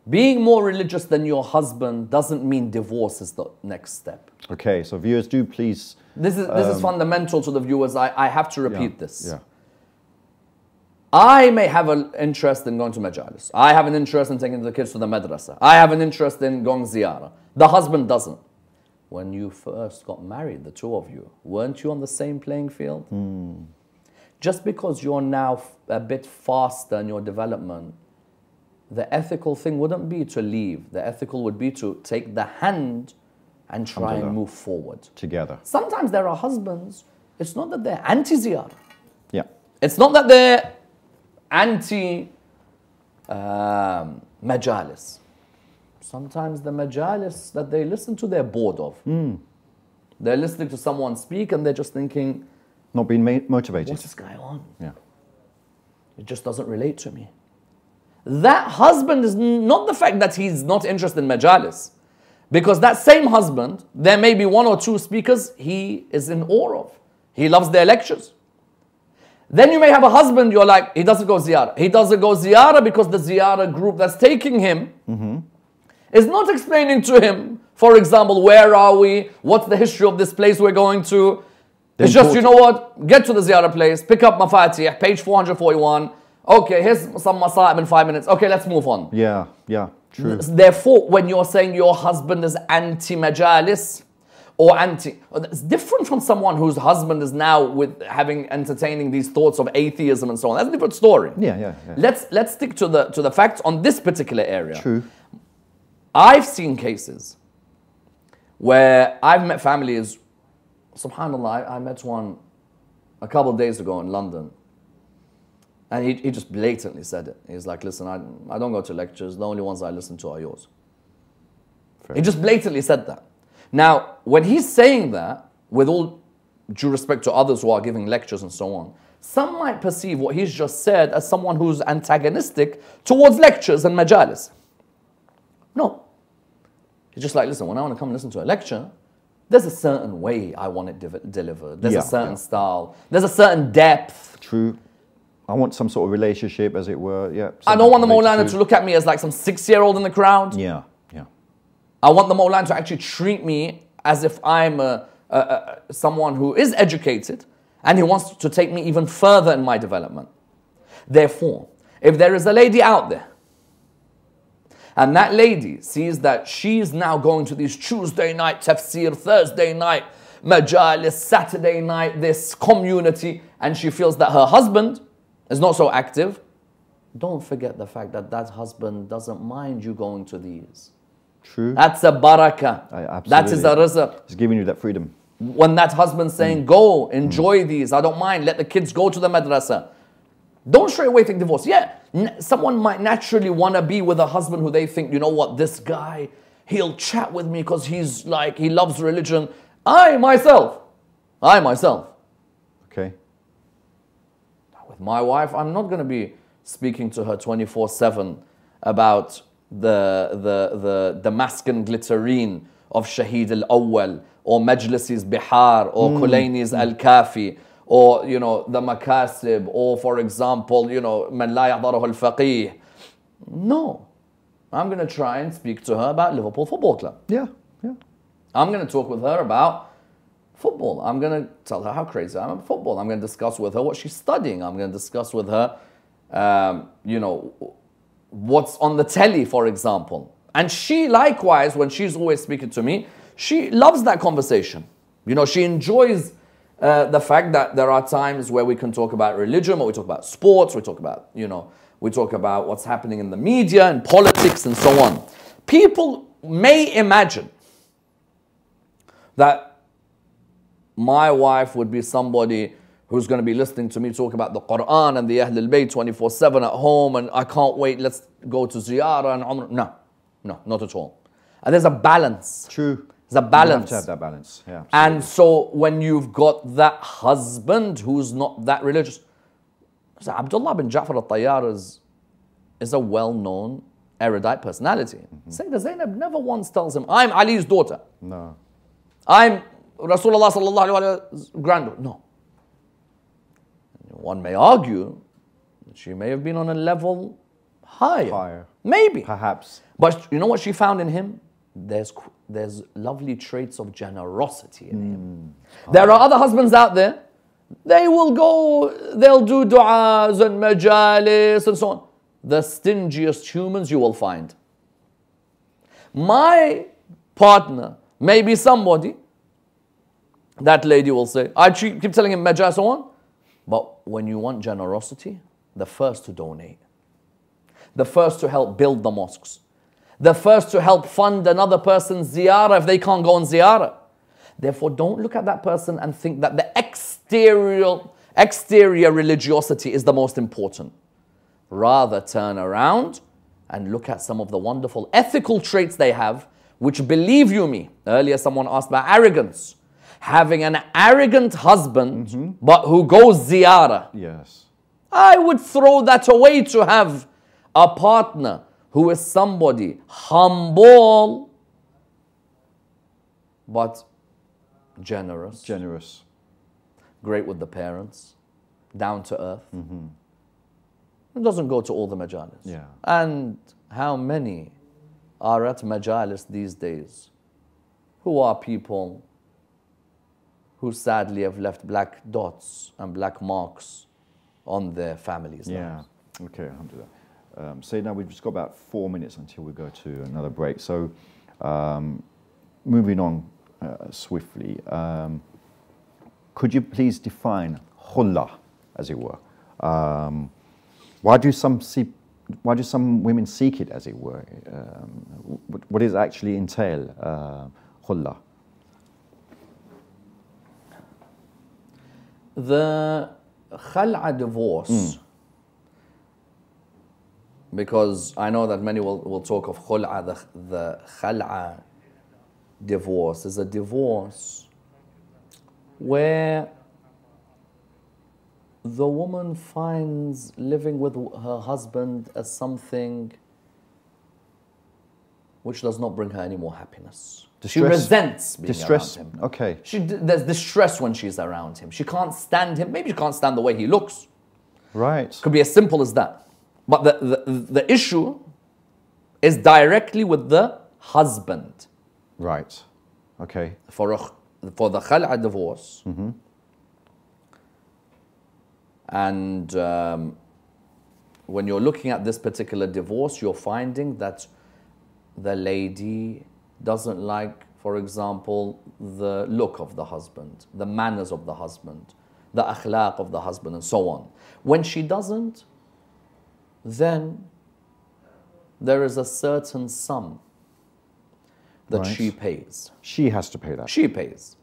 [SPEAKER 2] Being more religious than your husband doesn't mean divorce is the next step.
[SPEAKER 1] Okay. So viewers, do please.
[SPEAKER 2] This is, this is um, fundamental to the viewers. I, I have to repeat
[SPEAKER 1] yeah,
[SPEAKER 2] this.
[SPEAKER 1] Yeah.
[SPEAKER 2] I may have an interest in going to majalis. I have an interest in taking the kids to the madrasa. I have an interest in going ziyarah. The husband doesn't. When you first got married, the two of you, weren't you on the same playing field? Hmm. Just because you're now a bit faster in your development, the ethical thing wouldn't be to leave. The ethical would be to take the hand and try and move forward.
[SPEAKER 1] Together.
[SPEAKER 2] Sometimes there are husbands, it's not that they're anti ziyarah.
[SPEAKER 1] Yeah.
[SPEAKER 2] It's not that they're anti um, majalis. Sometimes the majalis that they listen to, they're bored of. They're listening to someone speak and they're just thinking,
[SPEAKER 1] Not being motivated.
[SPEAKER 2] what's this guy on?
[SPEAKER 1] Yeah.
[SPEAKER 2] It just doesn't relate to me. That husband is not the fact that he's not interested in majalis. Because that same husband, there may be one or two speakers he is in awe of. He loves their lectures. Then you may have a husband, you're like, he doesn't go ziyarah. He doesn't go ziyarah because the ziyarah group that's taking him mm-hmm. is not explaining to him, for example, where are we? What's the history of this place we're going to? It's just, you know what? Get to the ziyarah place, pick up Mafatih, page 441. Okay, here's some masa'ib in five minutes. Okay, let's move on.
[SPEAKER 1] Yeah. Yeah. True.
[SPEAKER 2] Therefore, when you're saying your husband is anti majalis or anti, it's different from someone whose husband is now with having entertaining these thoughts of atheism and so on. That's a different story.
[SPEAKER 1] Yeah. Yeah. yeah.
[SPEAKER 2] Let's let's stick to the to the facts on this particular area.
[SPEAKER 1] True.
[SPEAKER 2] I've seen cases where I've met families. Subhanallah, I, I met one a couple of days ago in London. And he, he just blatantly said it. He's like, listen, I, I don't go to lectures. The only ones I listen to are yours.
[SPEAKER 1] Fair.
[SPEAKER 2] He just blatantly said that. Now, when he's saying that, with all due respect to others who are giving lectures and so on, some might perceive what he's just said as someone who's antagonistic towards lectures and majalis. No. He's just like, listen, when I want to come and listen to a lecture, there's a certain way I want it div- delivered. There's
[SPEAKER 1] Yeah,
[SPEAKER 2] a certain
[SPEAKER 1] yeah.
[SPEAKER 2] style. There's a certain depth.
[SPEAKER 1] True. I want some sort of relationship, as it were. Yeah.
[SPEAKER 2] I don't want the Maulana to look at me as like some six-year-old in the crowd.
[SPEAKER 1] Yeah. Yeah.
[SPEAKER 2] I want the Maulana to actually treat me as if I'm a, a, a, someone who is educated and he wants to take me even further in my development. Therefore, if there is a lady out there and that lady sees that she's now going to these Tuesday night tafsir, Thursday night majalis, Saturday night, this community, and she feels that her husband is not so active, don't forget the fact that that husband doesn't mind you going to these.
[SPEAKER 1] True.
[SPEAKER 2] That's a barakah.
[SPEAKER 1] I-
[SPEAKER 2] That is a
[SPEAKER 1] absolutely.
[SPEAKER 2] rizq.
[SPEAKER 1] It's giving you that freedom.
[SPEAKER 2] When that husband's saying, mm. go, mm. enjoy these, I don't mind, let the kids go to the madrasa. Don't straight away think divorce. Yeah, someone might naturally want to be with a husband who they think, you know what, this guy, he'll chat with me because he's like, he loves religion. I myself, I myself, my wife, I'm not going to be speaking to her 24 7 about the, the, the Damascus glitterine of Shahid al Awwal or Majlisi's Bihar or hmm. Kulayni's hmm. Al Kafi or you know the Makasib or for example you know Man La Yahdaruhu Al Faqih. No. I'm going to try and speak to her about Liverpool Football Club.
[SPEAKER 1] Yeah. Yeah.
[SPEAKER 2] I'm going to talk with her about football. I'm going to tell her how crazy I am about football. I'm going to discuss with her what she's studying. I'm going to discuss with her, um, you know, what's on the telly, for example. And she, likewise, when she's always speaking to me, she loves that conversation. You know, she enjoys uh, the fact that there are times where we can talk about religion, or we talk about sports, we talk about, you know, we talk about what's happening in the media and politics and so on. People may imagine that my wife would be somebody who's going to be listening to me talk about the Quran and the Ahl al-Bayt 24-7 at home and I can't wait, let's go to ziyarah and umrah. No, no, not at all. And there's a balance.
[SPEAKER 1] True.
[SPEAKER 2] There's a
[SPEAKER 1] You
[SPEAKER 2] balance.
[SPEAKER 1] have to have that balance. Yeah.
[SPEAKER 2] And so when you've got that husband who's not that religious, so Abdullah bin Ja'far al-Tayyar is, is a well-known erudite personality. Mm-hmm. Sayyidah Zainab never once tells him, I'm Ali's daughter.
[SPEAKER 1] no.
[SPEAKER 2] I'm Rasulullah sallallahu alaihi wasallam's granddaughter. No. One may argue that she may have been on a level higher.
[SPEAKER 1] Higher.
[SPEAKER 2] Maybe.
[SPEAKER 1] Perhaps.
[SPEAKER 2] But you know what she found in him? There's, there's lovely traits of generosity in him. Hmm. There are other husbands out there. They will go, they'll do du'as and majalis and so on. The stingiest humans you will find. My partner may be somebody, that lady will say, I keep telling him and so on. But when you want generosity, the first to donate the first to help build the mosques, the first to help fund another person's ziyarah if they can't go on ziyarah. Therefore, don't look at that person and think that the exterior, exterior religiosity is the most important. Rather, turn around and look at some of the wonderful ethical traits they have, which believe you me, earlier someone asked about arrogance. Having an arrogant husband, mm-hmm. but who goes ziyarah.
[SPEAKER 1] Yes.
[SPEAKER 2] I would throw that away to have a partner who is somebody humble but generous,
[SPEAKER 1] Generous.
[SPEAKER 2] great with the parents, down to earth. Mm-hmm. It doesn't go to all the majalis.
[SPEAKER 1] Yeah.
[SPEAKER 2] And how many are at majalis these days who are people who sadly have left black dots and black marks on their families'
[SPEAKER 1] Yeah.
[SPEAKER 2] lives?
[SPEAKER 1] Okay, alhamdulillah. Um, so now we've just got about four minutes until we go to another break. So um, moving on uh, swiftly, um, could you please define khulla, as it were? Um, why do some see, why do some women seek it, as it were? Um, what, what does it actually entail, uh?
[SPEAKER 2] The khal'a divorce, hmm. because I know that many will, will talk of khul'a, the, the khal'a divorce. Is a divorce where the woman finds living with her husband as something which does not bring her any more happiness. she
[SPEAKER 1] Distress-
[SPEAKER 2] resents being
[SPEAKER 1] Distress.
[SPEAKER 2] around him.
[SPEAKER 1] Okay.
[SPEAKER 2] She, there's distress when she's around him. She can't stand him. Maybe she can't stand the way he looks.
[SPEAKER 1] Right.
[SPEAKER 2] Could be as simple as that. But the, the, the issue is directly with the husband.
[SPEAKER 1] Right. Okay.
[SPEAKER 2] For, a, for the khal'a divorce. Mm-hmm. And um, when you're looking at this particular divorce, you're finding that the lady doesn't like, for example, the look of the husband, the manners of the husband, the akhlaq of the husband, and so on. When she doesn't, then there is a certain sum that
[SPEAKER 1] Right.
[SPEAKER 2] she pays.
[SPEAKER 1] She has to pay that.
[SPEAKER 2] She pays.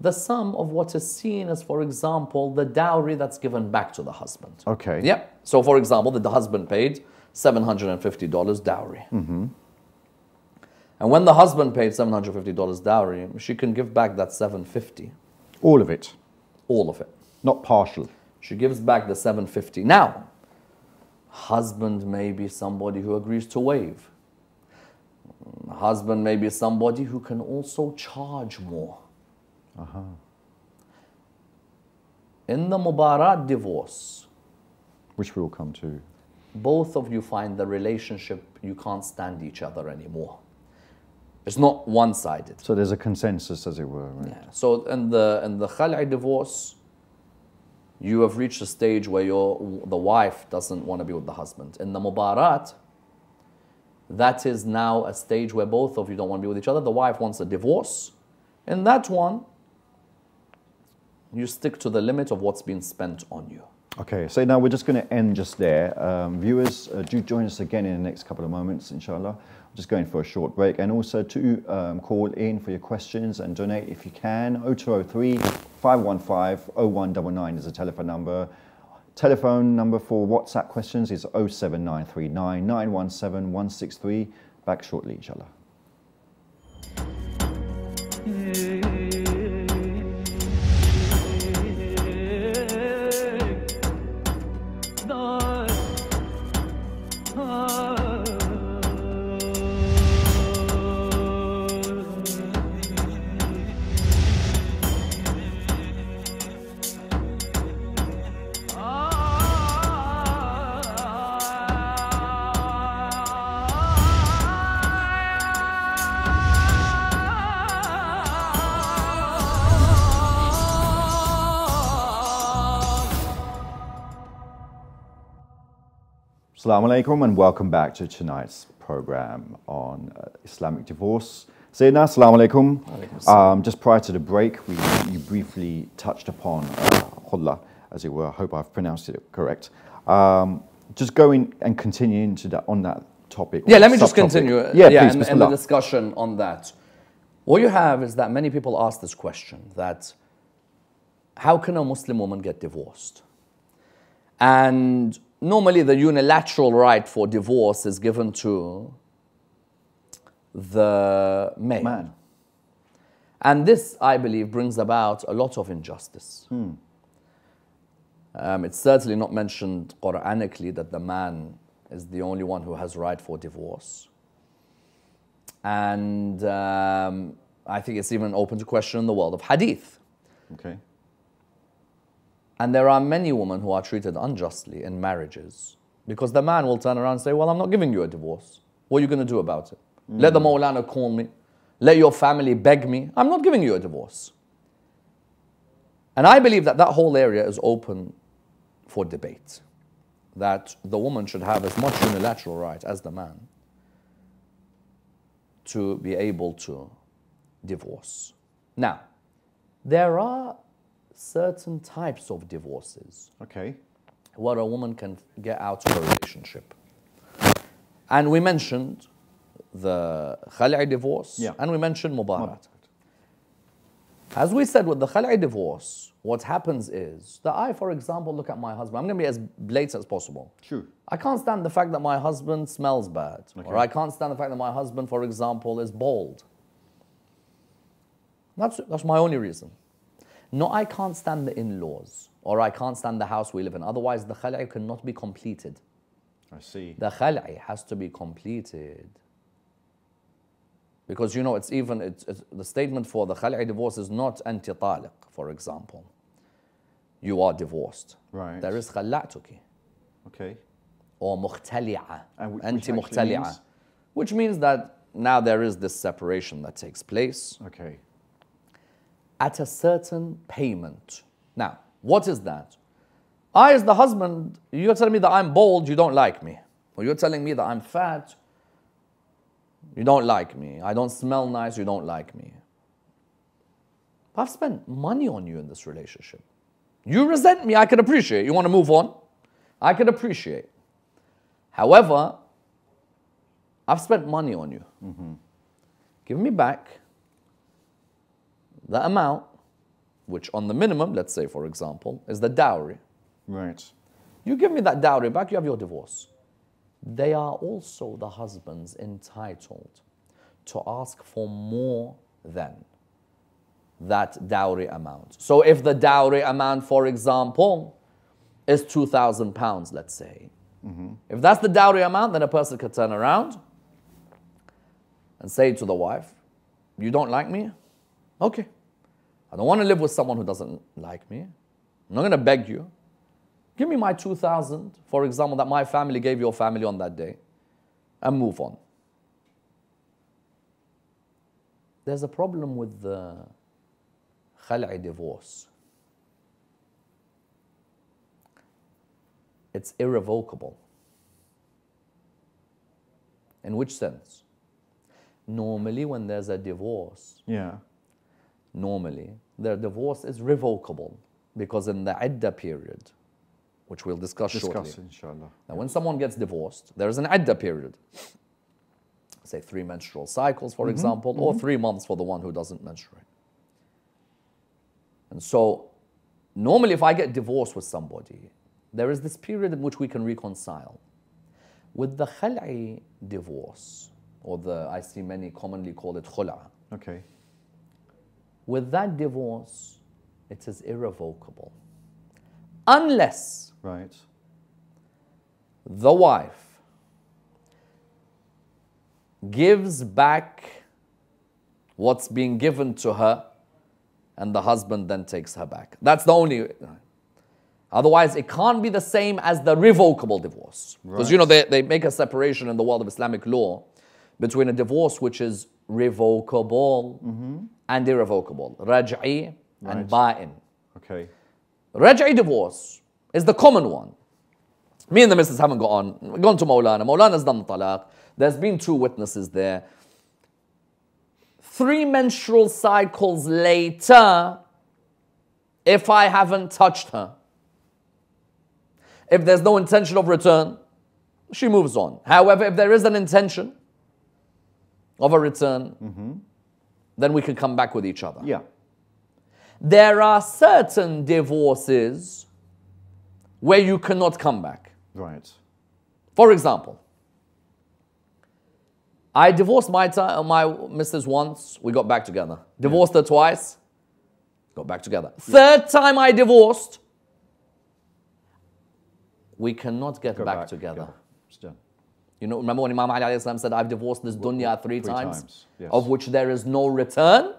[SPEAKER 2] The sum of what is seen as, for example, the dowry that's given back to the husband.
[SPEAKER 1] Okay.
[SPEAKER 2] Yep. So, for example, that the husband paid $750 dowry.
[SPEAKER 1] Mm-hmm.
[SPEAKER 2] And when the husband paid $750 dowry, she can give back that 750
[SPEAKER 1] All of it,
[SPEAKER 2] all of it.
[SPEAKER 1] not partial.
[SPEAKER 2] She gives back the 750. Now, husband may be somebody who agrees to waive. Husband may be somebody who can also charge more. Uh-huh. In the mubarat divorce,
[SPEAKER 1] which we will come to.
[SPEAKER 2] both of you find the relationship you can't stand each other anymore. It's not one-sided.
[SPEAKER 1] So there's a consensus, as it were. Right?
[SPEAKER 2] Yeah. So in the in the khal'i divorce, you have reached a stage where your the wife doesn't want to be with the husband. In the mubarat, that is now a stage where both of you don't want to be with each other. The wife wants a divorce. In that one, you stick to the limit of what's been spent on you.
[SPEAKER 1] Okay, so now we're just going to end just there. Um, viewers, uh, do join us again in the next couple of moments, inshallah. Just going for a short break. And also to um, call in for your questions and donate if you can. 0203 515 0199 is the telephone number. Telephone number for WhatsApp questions is 07939 917 163. Back shortly, inshallah. Assalamu alaikum and welcome back to tonight's program on uh, Islamic divorce. Sayyidina, assalamu alaikum. Um, just prior to the break, we, you briefly touched upon uh, as it were. I hope I've pronounced it correct. Um, just going and continuing to that, on that topic.
[SPEAKER 2] Yeah, let me just continue.
[SPEAKER 1] Yeah,
[SPEAKER 2] yeah
[SPEAKER 1] please,
[SPEAKER 2] and, and the discussion on that. What you have is that many people ask this question that how can a Muslim woman get divorced? And normally the unilateral right for divorce is given to the male.
[SPEAKER 1] Man.
[SPEAKER 2] And this, I believe, brings about a lot of injustice. Um, it's certainly not mentioned Quranically that the man is the only one who has right for divorce. And um, I think it's even open to question in the world of hadith.
[SPEAKER 1] Okay.
[SPEAKER 2] And there are many women who are treated unjustly in marriages because the man will turn around and say, Well, I'm not giving you a divorce. What are you going to do about it? Hmm. Let the Maulana call me. Let your family beg me. I'm not giving you a divorce. And I believe that that whole area is open for debate. That the woman should have as much unilateral right as the man to be able to divorce. Now, there are certain types of divorces
[SPEAKER 1] Okay.
[SPEAKER 2] where a woman can get out of a relationship. And we mentioned the khala'i divorce
[SPEAKER 1] Yeah.
[SPEAKER 2] and we mentioned mubarat. As we said with the khala'i divorce, what happens is that I, for example, look at my husband. I'm going to be as blatant as possible.
[SPEAKER 1] Sure.
[SPEAKER 2] I can't stand the fact that my husband smells bad, or I can't stand the fact that my husband, for example, is bald. That's, that's my only reason. Not I can't stand the in-laws or I can't stand the house we live in. Otherwise, the khal'i cannot be completed.
[SPEAKER 1] I see.
[SPEAKER 2] The khal'i has to be completed. Because you know, it's even it's, it's, the statement for the khal'i divorce is not anti taliq, for example. You are divorced.
[SPEAKER 1] Right.
[SPEAKER 2] There is khala'tuki.
[SPEAKER 1] Okay.
[SPEAKER 2] Or
[SPEAKER 1] mukhtali'a.
[SPEAKER 2] Anti
[SPEAKER 1] mukhtali'a.
[SPEAKER 2] Which means that now there is this separation that takes place.
[SPEAKER 1] Okay
[SPEAKER 2] at a certain payment. Now what is that? I as the husband you're telling me that I'm bald you don't like me. Or you're telling me that I'm fat you don't like me. I don't smell nice you don't like me. I've spent money on you in this relationship. You resent me I can appreciate. You want to move on? I can appreciate. However, I've spent money on you. Mm-hmm. Give me back the amount, which on the minimum, let's say for example, is the dowry.
[SPEAKER 1] Right.
[SPEAKER 2] You give me that dowry back, you have your divorce. They are also the husbands entitled to ask for more than that dowry amount. So if the dowry amount, for example, is 2,000 pounds, let's say, mm-hmm. if that's the dowry amount, then a person could turn around and say to the wife, You don't like me? Okay. I don't want to live with someone who doesn't like me. I'm not going to beg you. Give me my 2,000, for example, that my family gave your family on that day, and move on. There's a problem with the khala'i divorce. It's irrevocable. In which sense? Normally, when there's a divorce,
[SPEAKER 1] Yeah.
[SPEAKER 2] Normally their divorce is revocable because in the idda period, which we'll discuss, shortly.
[SPEAKER 1] Discuss, inshallah.
[SPEAKER 2] Now, when someone gets divorced, there is an idda period. Say three menstrual cycles, for mm-hmm, example, or mm-hmm. three months for the one who doesn't menstruate. And so, normally, if I get divorced with somebody, there is this period in which we can reconcile. With the khala'i divorce, or the I see many commonly call it khula,
[SPEAKER 1] Okay.
[SPEAKER 2] With that divorce, it is irrevocable. Unless
[SPEAKER 1] Right.
[SPEAKER 2] the wife gives back what's being given to her and the husband then takes her back. That's the only. Otherwise, it can't be the same as the revocable divorce. Because, you know, they, they make a separation in the world of Islamic law between a divorce which is revocable mm-hmm. And irrevocable. Raj'i and ba'in.
[SPEAKER 1] Okay.
[SPEAKER 2] Raj'i divorce is the common one. Me and the missus haven't got on. We've gone to Maulana. Maulana's done the talaq. There's been two witnesses there. Three menstrual cycles later, if I haven't touched her, if there's no intention of return, she moves on. However, if there is an intention of a return, mm-hmm. Then we can come back with each other.
[SPEAKER 1] Yeah.
[SPEAKER 2] There are certain divorces where you cannot come back.
[SPEAKER 1] Right.
[SPEAKER 2] For example, I divorced my, ti- uh, my missus once, we got back together. Divorced her twice, got back together. Third time I divorced, we cannot get back,
[SPEAKER 1] back,
[SPEAKER 2] together.
[SPEAKER 1] Go. It's done.
[SPEAKER 2] You know, remember when Imam Ali said, I've divorced this dunya three,
[SPEAKER 1] three
[SPEAKER 2] times,
[SPEAKER 1] times, yes.
[SPEAKER 2] of which there is no return?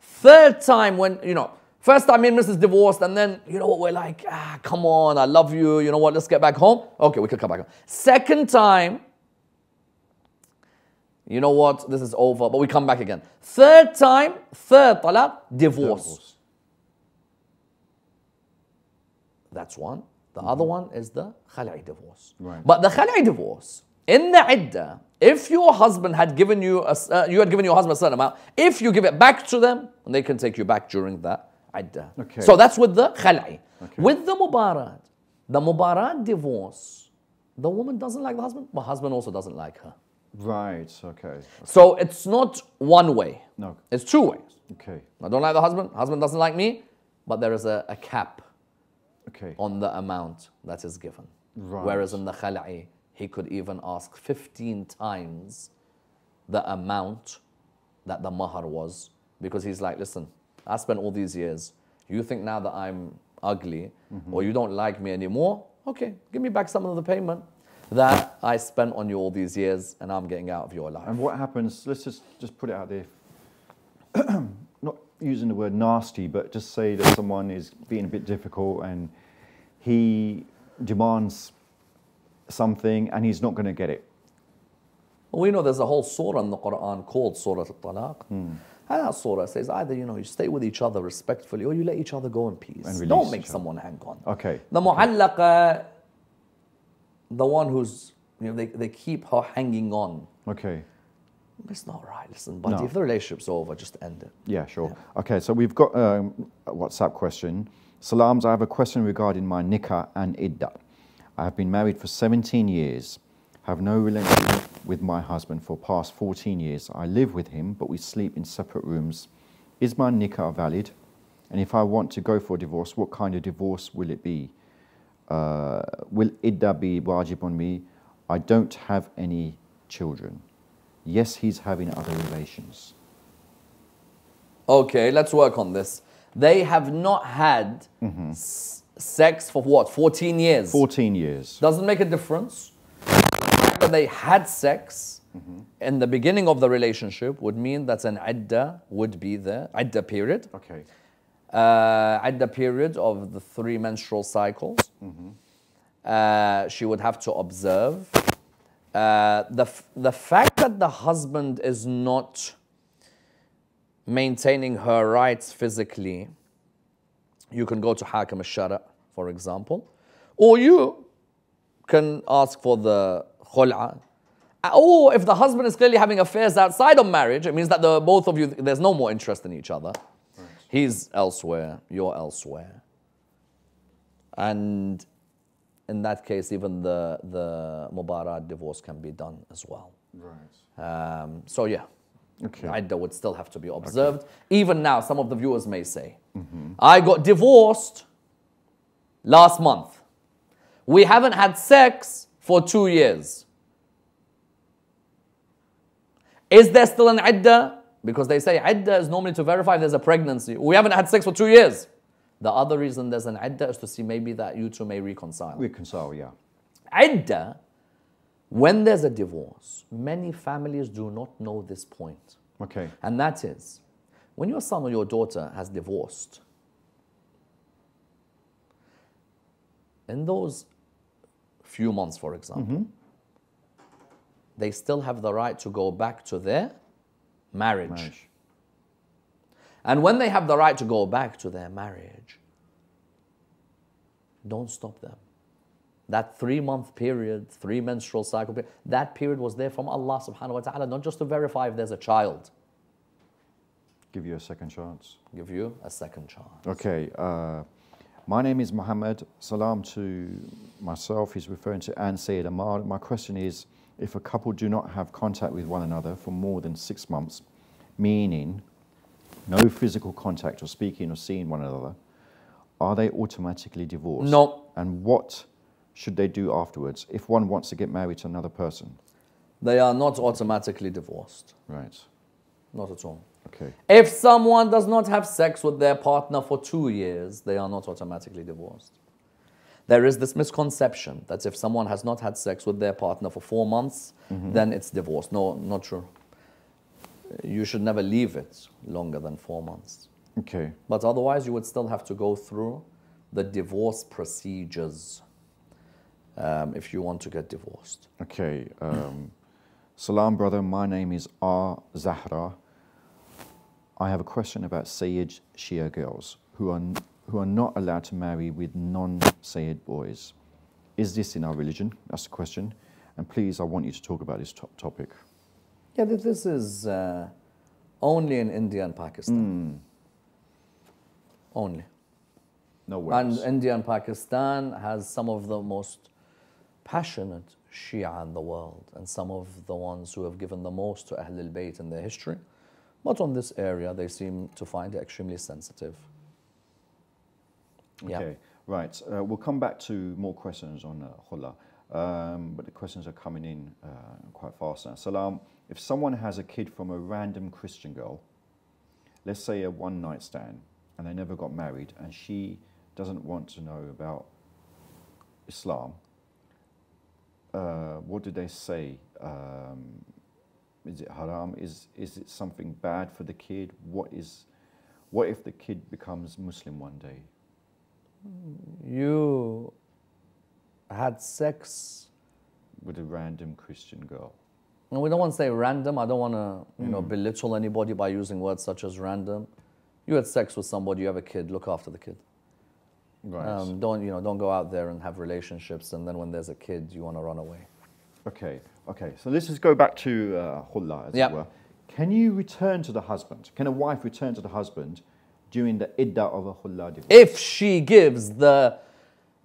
[SPEAKER 2] Third time, when, you know, first time me and Mrs. divorced, and then, you know what, we're like, ah, come on, I love you, you know what, let's get back home. Okay, we could come back home. Second time, you know what, this is over, but we come back again. Third time, third talaq, divorce.
[SPEAKER 1] Divorce.
[SPEAKER 2] That's one. The other one is the khala'i divorce.
[SPEAKER 1] Right.
[SPEAKER 2] But the khala'i divorce, in the iddah, if your husband had given you, a, uh, you had given your husband a certain amount, if you give it back to them, they can take you back during that iddah.
[SPEAKER 1] Okay.
[SPEAKER 2] So that's with the khala'i. With the mubarat, the mubarat divorce, the woman doesn't like the husband, but husband also doesn't like her.
[SPEAKER 1] Right. Okay.
[SPEAKER 2] So it's not one way.
[SPEAKER 1] No.
[SPEAKER 2] It's two ways.
[SPEAKER 1] Okay.
[SPEAKER 2] I don't like the husband, husband doesn't like me, but there is a, a cap
[SPEAKER 1] Okay.
[SPEAKER 2] on the amount that is given.
[SPEAKER 1] Right.
[SPEAKER 2] Whereas in the khala'i, he could even ask 15 times the amount that the mahar was because he's like, listen, I spent all these years. You think now that I'm ugly
[SPEAKER 1] Mm-hmm.
[SPEAKER 2] or you don't like me anymore? Okay, give me back some of the payment that I spent on you all these years and I'm getting out of your life.
[SPEAKER 1] And what happens? Let's just just put it out there. Using the word nasty, but just say that someone is being a bit difficult and he demands something and he's not going to get it.
[SPEAKER 2] We know there's a whole surah in the Quran called Surah Al-Talaq.
[SPEAKER 1] Hmm.
[SPEAKER 2] And that surah says either you know you stay with each other respectfully or you let each other go in peace.
[SPEAKER 1] And
[SPEAKER 2] Don't make someone hang on.
[SPEAKER 1] Okay.
[SPEAKER 2] The mu'allaqa, the one who's you know they, they keep her hanging on.
[SPEAKER 1] Okay.
[SPEAKER 2] It's not right. Listen, but
[SPEAKER 1] No.
[SPEAKER 2] if the relationship's over, just end it.
[SPEAKER 1] Yeah, sure. Okay, so we've got um, a WhatsApp question. Salams, I have a question regarding my nikah and iddah. I have been married for 17 years, have no relationship with my husband for past 14 years. I live with him, but we sleep in separate rooms. Is my nikah valid? And if I want to go for a divorce, what kind of divorce will it be? Uh, will iddah be wajib on me? I don't have any children. Yes, he's having other relations.
[SPEAKER 2] Okay, let's work on this. They have not had
[SPEAKER 1] Mm-hmm.
[SPEAKER 2] s- sex for what? 14 years.
[SPEAKER 1] 14 years.
[SPEAKER 2] Doesn't make a difference. The fact that they had sex in the beginning of the relationship would mean that an idda would be the idda period.
[SPEAKER 1] Okay.
[SPEAKER 2] Uh, idda period of the three menstrual cycles. Uh, she would have to observe. Uh, the, f- the fact that the husband is not maintaining her rights physically, you can go to Hakim al-Shara, for example, or you can ask for the khul'a. Or if the husband is clearly having affairs outside of marriage, it means that the both of you, there's no more interest in each other. He's elsewhere, you're elsewhere. And in that case, even the, the mubarat divorce can be done as well.
[SPEAKER 1] Right.
[SPEAKER 2] Um, so yeah,
[SPEAKER 1] Okay.
[SPEAKER 2] Idda would still have to be observed. Even now, some of the viewers may say, I got divorced last month. We haven't had sex for two years. Is there still an idda? Because they say idda is normally to verify if there's a pregnancy. We haven't had sex for two years. The other reason there's an idda is to see maybe that you two may reconcile.
[SPEAKER 1] Reconcile, yeah.
[SPEAKER 2] Idda, when there's a divorce, many families do not know this point.
[SPEAKER 1] Okay.
[SPEAKER 2] And that is, when your son or your daughter has divorced, in those few months, for example, mm-hmm. they still have the right to go back to their marriage.
[SPEAKER 1] Marriage.
[SPEAKER 2] And when they have the right to go back to their marriage, don't stop them. That three month period, three menstrual cycle period, that period was there from Allah subhanahu wa ta'ala, not just to verify if there's a child,
[SPEAKER 1] Give you a second chance.
[SPEAKER 2] give you a second chance.
[SPEAKER 1] Okay. Uh, My name is Mohammed. Salam to myself. He's referring to Anne Sayyid Ammar. My question is if a couple do not have contact with one another for more than six months, meaning no physical contact or speaking or seeing one another, are they automatically divorced?
[SPEAKER 2] No.
[SPEAKER 1] And what should they do afterwards if one wants to get married to another person?
[SPEAKER 2] They are not automatically divorced.
[SPEAKER 1] Right.
[SPEAKER 2] Not at all.
[SPEAKER 1] Okay.
[SPEAKER 2] If someone does not have sex with their partner for two years, they are not automatically divorced. There is this misconception that if someone has not had sex with their partner for four months, mm-hmm. then it's divorce. No, not true. You should never leave it longer than four months.
[SPEAKER 1] Okay.
[SPEAKER 2] But otherwise, you would still have to go through the divorce procedures um, if you want to get divorced.
[SPEAKER 1] Okay. Um, Salam, brother. My name is R. Zahra. I have a question about Sayyid Shia girls who are, who are not allowed to marry with non Sayyid boys. Is this in our religion? That's the question. And please, I want you to talk about this to- topic.
[SPEAKER 2] Yeah, this is uh, only in India and Pakistan. Only.
[SPEAKER 1] No
[SPEAKER 2] And. India and Pakistan has some of the most passionate Shia in the world and some of the ones who have given the most to Ahlul Bayt in their history. But on this area, they seem to find it extremely sensitive. Yeah.
[SPEAKER 1] Okay, right. Uh, we'll come back to more questions on uh, Khula, um, but the questions are coming in uh, quite fast now. Salam, if someone has a kid from a random Christian girl, let's say a one night stand, and they never got married, and she doesn't want to know about Islam, uh, what do they say? Um, is it haram? Is, is it something bad for the kid? What is, what if the kid becomes Muslim one day?
[SPEAKER 2] You had sex,
[SPEAKER 1] with a random Christian girl.
[SPEAKER 2] And we don't want to say random. I don't want to, you know, belittle anybody by using words such as random. You had sex with somebody, you have a kid, look after the kid.
[SPEAKER 1] Right.
[SPEAKER 2] Um, don't you know? Don't go out there and have relationships, and then when there's a kid, you want to run away.
[SPEAKER 1] okay. Okay. So let's just go back to uh, as
[SPEAKER 2] Yeah.
[SPEAKER 1] it were. Can you return to the husband? Can a wife return to the husband during the iddah of a Khula divorce?
[SPEAKER 2] If she gives the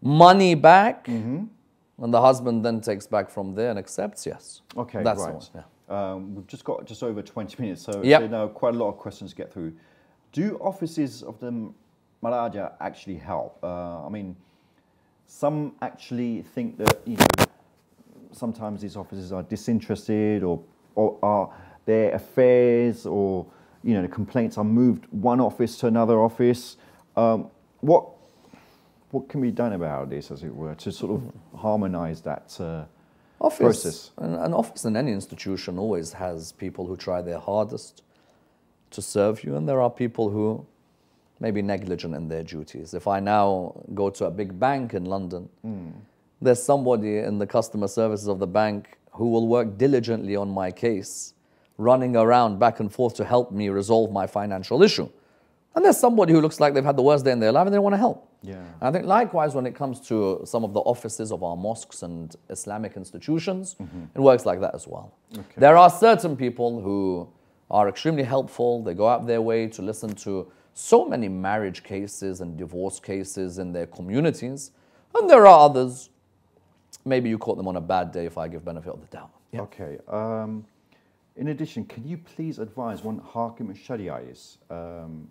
[SPEAKER 2] money back,
[SPEAKER 1] Mm-hmm.
[SPEAKER 2] And the husband then takes back from there and accepts, yes.
[SPEAKER 1] Okay,
[SPEAKER 2] that's
[SPEAKER 1] right.
[SPEAKER 2] the one. Yeah.
[SPEAKER 1] Um, we've just got just over 20 minutes, so
[SPEAKER 2] Yep.
[SPEAKER 1] you know, quite a lot of questions to get through. Do offices of the Maraja actually help? Uh, I mean, some actually think that, you know, sometimes these offices are disinterested or, or are their affairs or, you know, the complaints are moved one office to another office. Um, what, what can be done about this, as it were, to sort of harmonise that? Uh,
[SPEAKER 2] Office,
[SPEAKER 1] process.
[SPEAKER 2] An, an office in any institution always has people who try their hardest to serve you, and there are people who may be negligent in their duties. If I now go to a big bank in London, there's somebody in the customer services of the bank who will work diligently on my case, running around back and forth to help me resolve my financial issue. And there's somebody who looks like they've had the worst day in their life and they want to help.
[SPEAKER 1] Yeah.
[SPEAKER 2] I think likewise when it comes to some of the offices of our mosques and Islamic institutions, it works like that as well. There are certain people who are extremely helpful. They go out their way to listen to so many marriage cases and divorce cases in their communities. And there are others, maybe you caught them on a bad day if I give benefit of the doubt. Yeah.
[SPEAKER 1] Okay. Um, in addition, can you please advise what Hakim Sharia is? Um,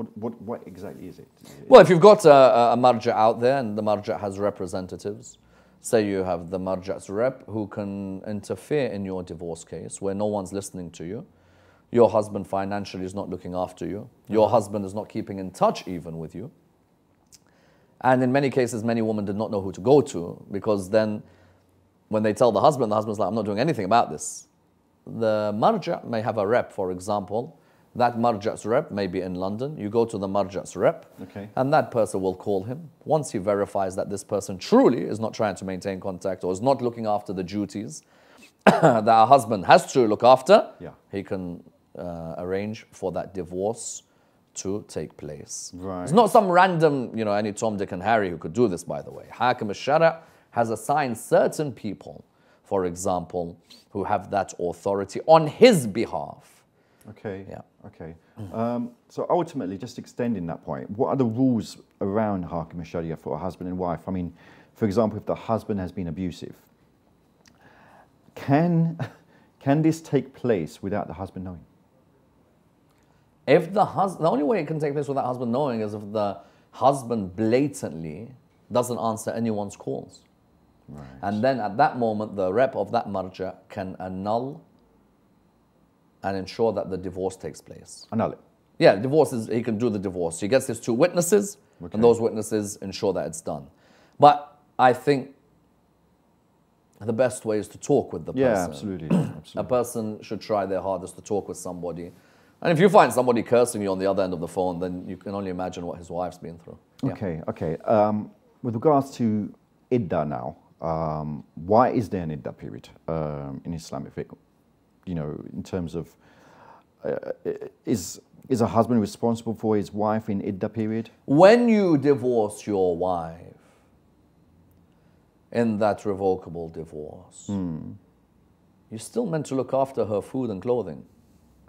[SPEAKER 1] what, what, what exactly is it? Is it-
[SPEAKER 2] Well, if you've got a, a- a marja out there and the marja has representatives, say you have the marja's rep who can interfere in your divorce case where no one's listening to you, your husband financially is not looking after you, your mm-hmm. husband is not keeping in touch even with you. And in many cases, many women did not know who to go to because then when they tell the husband, the husband's like, I'm not doing anything about this. The marja may have a rep, for example. That marja's rep may be in London. You go to the marja's rep,
[SPEAKER 1] Okay.
[SPEAKER 2] and that person will call him. Once he verifies that this person truly is not trying to maintain contact or is not looking after the duties that a husband has to look after,
[SPEAKER 1] Yeah.
[SPEAKER 2] he can uh, arrange for that divorce to take place.
[SPEAKER 1] Right.
[SPEAKER 2] It's not some random, you know, any Tom, Dick, and Harry who could do this, by the way. Hakim al-Shara has assigned certain people, for example, who have that authority on his behalf
[SPEAKER 1] Okay.
[SPEAKER 2] Yeah.
[SPEAKER 1] Okay. Um, so ultimately, just extending that point, what are the rules around Hakim Sharia for a husband and wife? I mean, for example, if the husband has been abusive, can can this take place without the husband knowing?
[SPEAKER 2] If the husband, the only way it can take place without husband knowing is if the husband blatantly doesn't answer anyone's calls.
[SPEAKER 1] Right.
[SPEAKER 2] And then at that moment, the rep of that marja can annul and ensure that the divorce takes place.
[SPEAKER 1] Annul it.
[SPEAKER 2] Yeah, divorce is, he can do the divorce. He gets his two witnesses,
[SPEAKER 1] Okay.
[SPEAKER 2] and those witnesses ensure that it's done. But I think the best way is to talk with the person.
[SPEAKER 1] Yeah,
[SPEAKER 2] person.
[SPEAKER 1] absolutely.
[SPEAKER 2] A person should try their hardest to talk with somebody. And if you find somebody cursing you on the other end of the phone, then you can only imagine what his wife's been through. Yeah.
[SPEAKER 1] Okay, okay. Um, with regards to idda now, um, why is there an idda period um, in Islamic fiqh? You know, in terms of uh, is is a husband responsible for his wife in idda period?
[SPEAKER 2] When you divorce your wife in that revocable divorce, you're still meant to look after her food and clothing.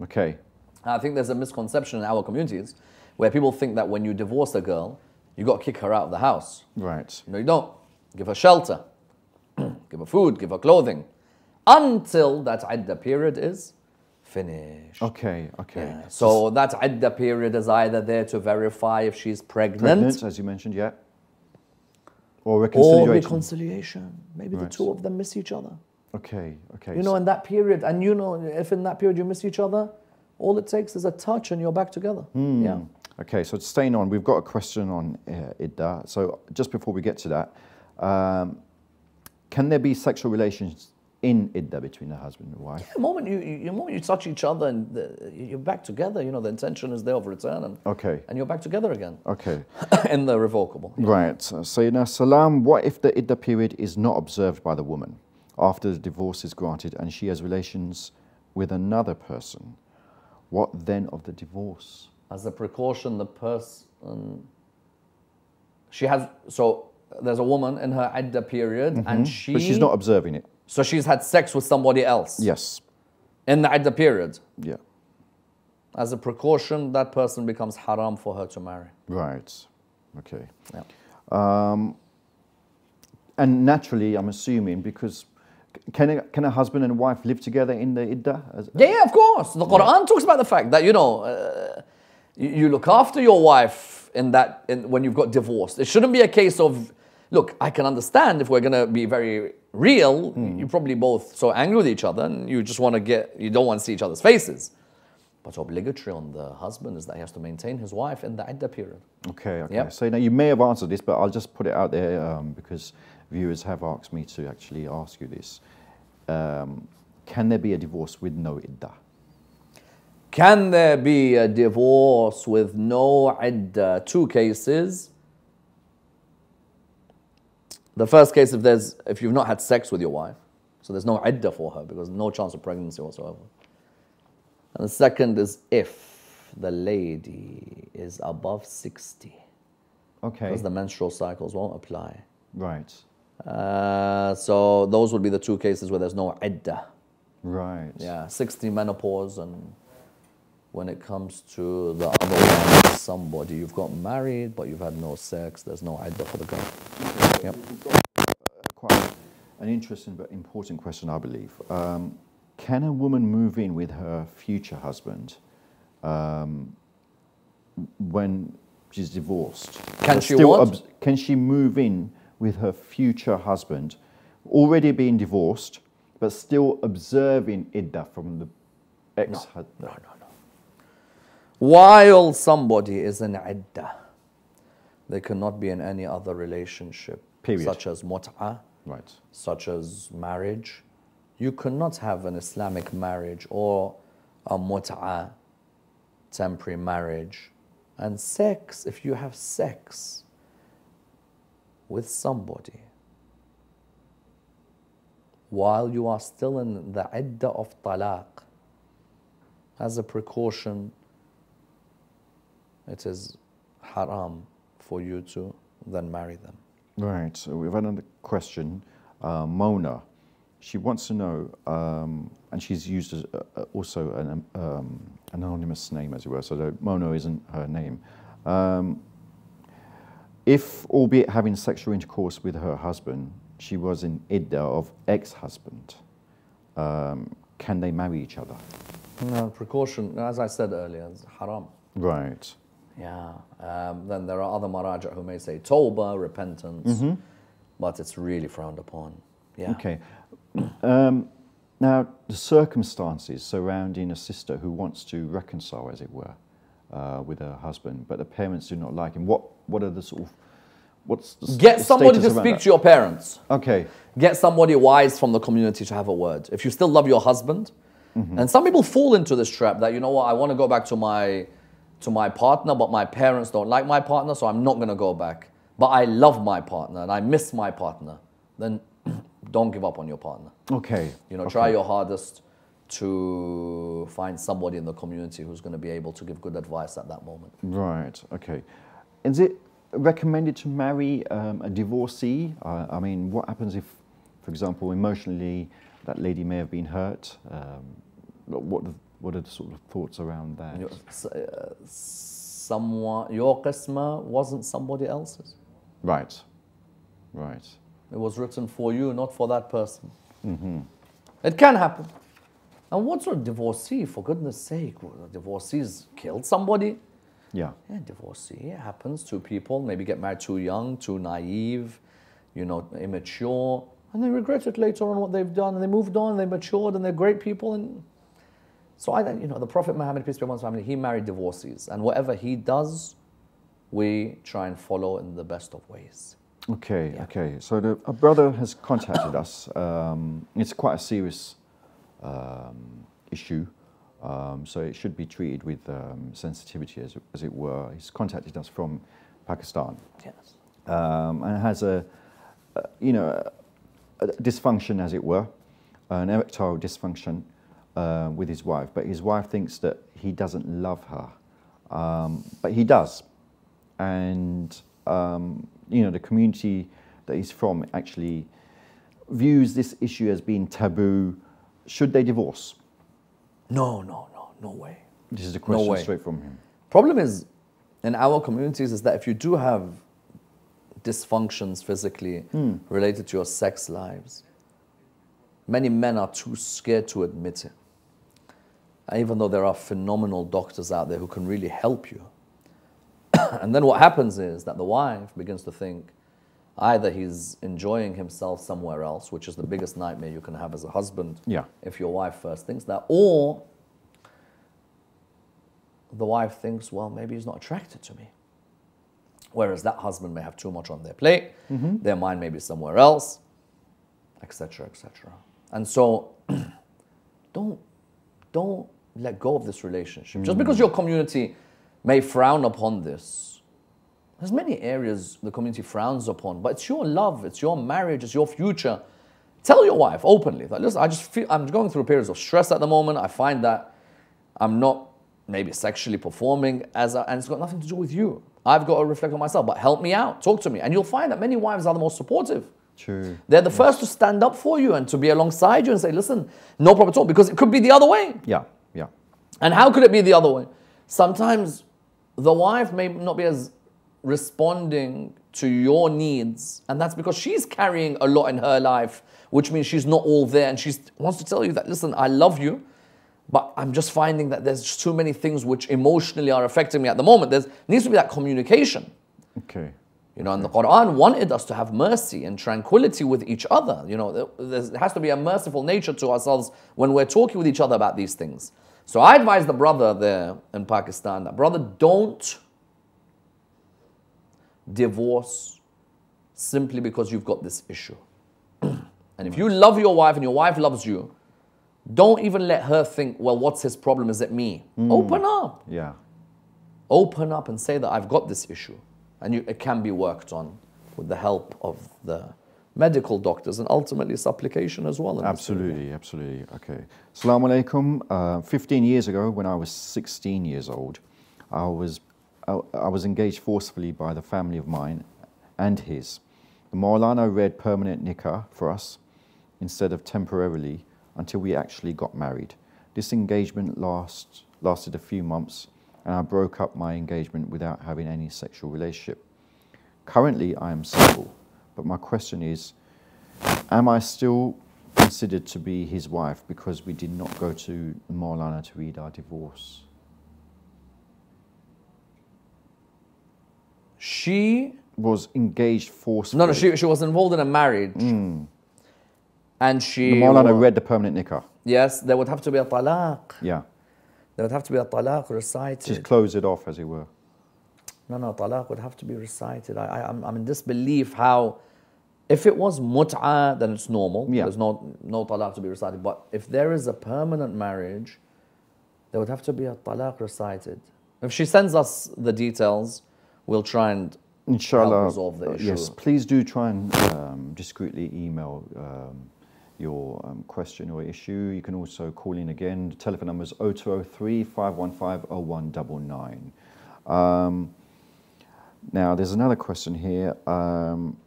[SPEAKER 1] Okay,
[SPEAKER 2] I think there's a misconception in our communities where people think that when you divorce a girl, you got to kick her out of the house.
[SPEAKER 1] right.
[SPEAKER 2] No, you don't. Give her shelter, give her food, give her clothing, until that idda period is finished.
[SPEAKER 1] Okay, okay.
[SPEAKER 2] Yeah. So that idda period is either there to verify if she's pregnant,
[SPEAKER 1] Pregnant, as you mentioned, yeah. Or reconciliation.
[SPEAKER 2] or
[SPEAKER 1] reconciliation.
[SPEAKER 2] Maybe
[SPEAKER 1] Right.
[SPEAKER 2] the two of them miss each other.
[SPEAKER 1] okay, okay.
[SPEAKER 2] You know, in that period, and you know, if in that period you miss each other, all it takes is a touch and you're back together.
[SPEAKER 1] Hmm.
[SPEAKER 2] Yeah.
[SPEAKER 1] Okay, so staying on, we've got a question on uh, idda. So just before we get to that, um, can there be sexual relations in idda between the husband and wife?
[SPEAKER 2] Yeah, The moment you, you, the moment you touch each other and the, you're back together, you know, the intention is there of return and,
[SPEAKER 1] Okay,
[SPEAKER 2] and you're back together again
[SPEAKER 1] okay.
[SPEAKER 2] in the revocable.
[SPEAKER 1] Right. So Sayyidina Salam, what if the idda period is not observed by the woman after the divorce is granted and she has relations with another person? What then of the divorce?
[SPEAKER 2] As a precaution, the person, she has, so there's a woman in her idda period and she,
[SPEAKER 1] Mm-hmm. But she's not observing it.
[SPEAKER 2] So she's had sex with somebody else
[SPEAKER 1] Yes.
[SPEAKER 2] in the idda period.
[SPEAKER 1] Yeah.
[SPEAKER 2] As a precaution, that person becomes haram for her to marry.
[SPEAKER 1] Right. Okay.
[SPEAKER 2] Yeah.
[SPEAKER 1] Um, And naturally, I'm assuming because can a, can a husband and wife live together in the idda?
[SPEAKER 2] Yeah, yeah, of course. The Quran talks about the fact that you know uh, you, you look after your wife in that in, when you've got divorced. It shouldn't be a case of look. I can understand if we're gonna be very real. You're probably both so angry with each other, and you just want to get you don't want to see each other's faces. But obligatory on the husband is that he has to maintain his wife in the idda period.
[SPEAKER 1] Okay, okay.
[SPEAKER 2] Yep.
[SPEAKER 1] So now you may have answered this, but I'll just put it out there um, because viewers have asked me to actually ask you this. Um, can there be a divorce with no idda?
[SPEAKER 2] Can there be a divorce with no idda? Two cases. The first case, if there's if you've not had sex with your wife, so there's no idda for her because no chance of pregnancy whatsoever. And the second is if the lady is above 60,
[SPEAKER 1] Okay,
[SPEAKER 2] because the menstrual cycles won't apply.
[SPEAKER 1] right,
[SPEAKER 2] Uh, so those would be the two cases where there's no idda.
[SPEAKER 1] right.
[SPEAKER 2] Yeah, 60 menopause, and when it comes to the other one, somebody you've got married but you've had no sex, there's no idda for the girl. Yep.
[SPEAKER 1] Quite an interesting but important question, I believe. Um, can a woman move in with her future husband um, when she's divorced?
[SPEAKER 2] Can
[SPEAKER 1] But
[SPEAKER 2] she what?
[SPEAKER 1] can she move in with her future husband, already being divorced, but still observing idda from the ex-husband?
[SPEAKER 2] No, no, no. While somebody is in idda, they cannot be in any other relationship,
[SPEAKER 1] Period.
[SPEAKER 2] such as mut'ah,
[SPEAKER 1] Right.
[SPEAKER 2] such as marriage. You cannot have an Islamic marriage or a mut'ah, temporary marriage. And sex, if you have sex with somebody while you are still in the idda of talaq, as a precaution, it is haram for you to then marry them.
[SPEAKER 1] Right. So we've had another question. Uh, Mona, she wants to know, um, and she's used as, uh, uh, also an um, anonymous name, as it were, so Mono isn't her name. Um, if, albeit having sexual intercourse with her husband, she was in idda of ex-husband, um, can they marry each other?
[SPEAKER 2] No, precaution, as I said earlier, it's haram.
[SPEAKER 1] Right.
[SPEAKER 2] Yeah. Um, then there are other maraja who may say tawbah, repentance, but it's really frowned upon. Yeah.
[SPEAKER 1] Okay. Um, now, the circumstances surrounding a sister who wants to reconcile, as it were, uh, with her husband, but the parents do not like him. What What are the sort of what's the
[SPEAKER 2] Get somebody to speak
[SPEAKER 1] that?
[SPEAKER 2] to your parents.
[SPEAKER 1] Okay.
[SPEAKER 2] Get somebody wise from the community to have a word. If you still love your husband, and some people fall into this trap that you know what, I want to go back to my to my partner, but my parents don't like my partner, so I'm not going to go back. But I love my partner and I miss my partner. Then don't give up on your partner.
[SPEAKER 1] Okay.
[SPEAKER 2] You know,
[SPEAKER 1] okay.
[SPEAKER 2] try your hardest to find somebody in the community who's going to be able to give good advice at that moment.
[SPEAKER 1] Right. Okay. Is it recommended to marry um, a divorcee? Uh, I mean, what happens if, for example, emotionally that lady may have been hurt? Um, what what are the sort of thoughts around that?
[SPEAKER 2] You- s- uh, someone, your qisma wasn't somebody else's.
[SPEAKER 1] Right. Right.
[SPEAKER 2] It was written for you, not for that person. It can happen. And what sort of divorcee, for goodness sake? A Divorcees killed somebody?
[SPEAKER 1] Yeah.
[SPEAKER 2] Yeah, divorcee. It happens to people. Maybe get married too young, too naive, you know, immature. And they regret it later on what they've done. And they moved on, they matured, and they're great people. And so I, you know, the Prophet Muhammad, peace be upon his family, he married divorcees. And whatever he does, we try and follow in the best of ways.
[SPEAKER 1] Okay, okay. So the, a brother has contacted us. Um, it's quite a serious um, issue, um, so it should be treated with um, sensitivity, as, as it were. He's contacted us from Pakistan
[SPEAKER 2] Yes.
[SPEAKER 1] um, and has a, a you know, a, a dysfunction, as it were, an erectile dysfunction uh, with his wife. But his wife thinks that he doesn't love her, um, but he does, and um, you know the community that he's from actually views this issue as being taboo. Should they divorce?
[SPEAKER 2] No, no, no, no way.
[SPEAKER 1] This is a question
[SPEAKER 2] way.
[SPEAKER 1] straight from him.
[SPEAKER 2] Problem is, in our communities, is that if you do have dysfunctions physically related to your sex lives, many men are too scared to admit it. Even though there are phenomenal doctors out there who can really help you. and then what happens is that the wife begins to think either he's enjoying himself somewhere else, which is the biggest nightmare you can have as a husband
[SPEAKER 1] Yeah.
[SPEAKER 2] if your wife first thinks that, or the wife thinks, well, maybe he's not attracted to me. Whereas that husband may have too much on their plate, mm-hmm. their mind may be somewhere else, etc., etc. And so, don't don't let go of this relationship just hmm. because your community may frown upon this. There's many areas the community frowns upon, but it's your love, it's your marriage, it's your future. Tell your wife openly that listen, I just feel I'm going through periods of stress at the moment. I find that I'm not maybe sexually performing as a, and it's got nothing to do with you. I've got to reflect on myself, but help me out, talk to me. And you'll find that many wives are the most supportive.
[SPEAKER 1] True.
[SPEAKER 2] They're the first to stand up for you and to be alongside you and say, listen, no problem at all, because it could be the other way.
[SPEAKER 1] Yeah.
[SPEAKER 2] And how could it be the other way? Sometimes the wife may not be as responding to your needs, and that's because she's carrying a lot in her life, which means she's not all there, and she wants to tell you that, listen, I love you, but I'm just finding that there's just too many things which emotionally are affecting me at the moment. There needs to be that communication.
[SPEAKER 1] Okay.
[SPEAKER 2] You know, and the Quran wanted us to have mercy and tranquility with each other. You know, there has to be a merciful nature to ourselves when we're talking with each other about these things. So I advise the brother there in Pakistan that, brother, don't divorce simply because you've got this issue. and if you love your wife and your wife loves you, don't even let her think, well, what's his problem? Is it me? Hmm. Open up
[SPEAKER 1] Yeah.
[SPEAKER 2] open up and say that I've got this issue. And you, it can be worked on with the help of the medical doctors and ultimately supplication as well.
[SPEAKER 1] Absolutely, absolutely. Okay. Assalamu alaikum. Uh, 15 years ago, when I was 16 years old, I was, I, I was engaged forcefully by the family of mine and his. The Maulana read permanent nikah for us instead of temporarily until we actually got married. This engagement last, lasted a few months and I broke up my engagement without having any sexual relationship. Currently, I am single, but my question is Am I still considered to be his wife because we did not go to Maulana to read our divorce?
[SPEAKER 2] She
[SPEAKER 1] Was engaged forcefully.
[SPEAKER 2] no no she she was involved in a marriage, hmm. and she
[SPEAKER 1] The Maulana read the permanent nikah.
[SPEAKER 2] yes there would have to be a talaq.
[SPEAKER 1] Yeah.
[SPEAKER 2] There would have to be a talaq recited.
[SPEAKER 1] Just close it off, as it were.
[SPEAKER 2] No, no, talaq would have to be recited. I, I, I'm, I'm in disbelief how, if it was mut'ah, then it's normal.
[SPEAKER 1] Yeah.
[SPEAKER 2] There's no, no talaq to be recited. But if there is a permanent marriage, there would have to be a talaq recited. If she sends us the details, we'll try and
[SPEAKER 1] Inshallah.
[SPEAKER 2] resolve the
[SPEAKER 1] uh,
[SPEAKER 2] issue.
[SPEAKER 1] Yes, please do try and um, discreetly email um, your um, question or issue. You can also call in again. The telephone number is 0203 515 0199. Now, there's another question here. Um,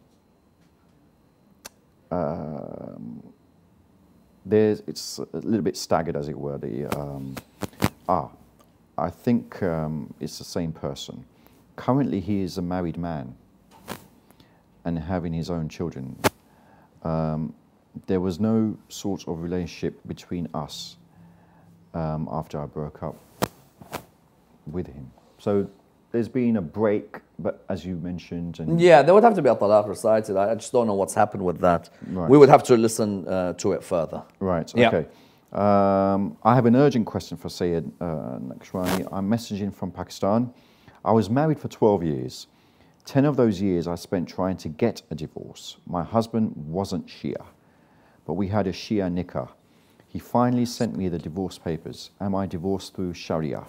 [SPEAKER 1] um, there's, it's a little bit staggered, as it were. The, um, ah, I think um, it's the same person. Currently, he is a married man and having his own children. Um, there was no sort of relationship between us um, after I broke up with him. So there's been a break, but as you mentioned, and
[SPEAKER 2] Yeah, there would have to be a talaq recited. I just don't know what's happened with that.
[SPEAKER 1] Right.
[SPEAKER 2] We would have to listen uh, to it further.
[SPEAKER 1] Right, okay. Um, I have an urgent question for Sayed uh, Nakshawani. I'm messaging from Pakistan. I was married for 12 years. 10 of those years I spent trying to get a divorce. My husband wasn't Shia, but we had a Shia nikah. He finally sent me the divorce papers. Am I divorced through Sharia?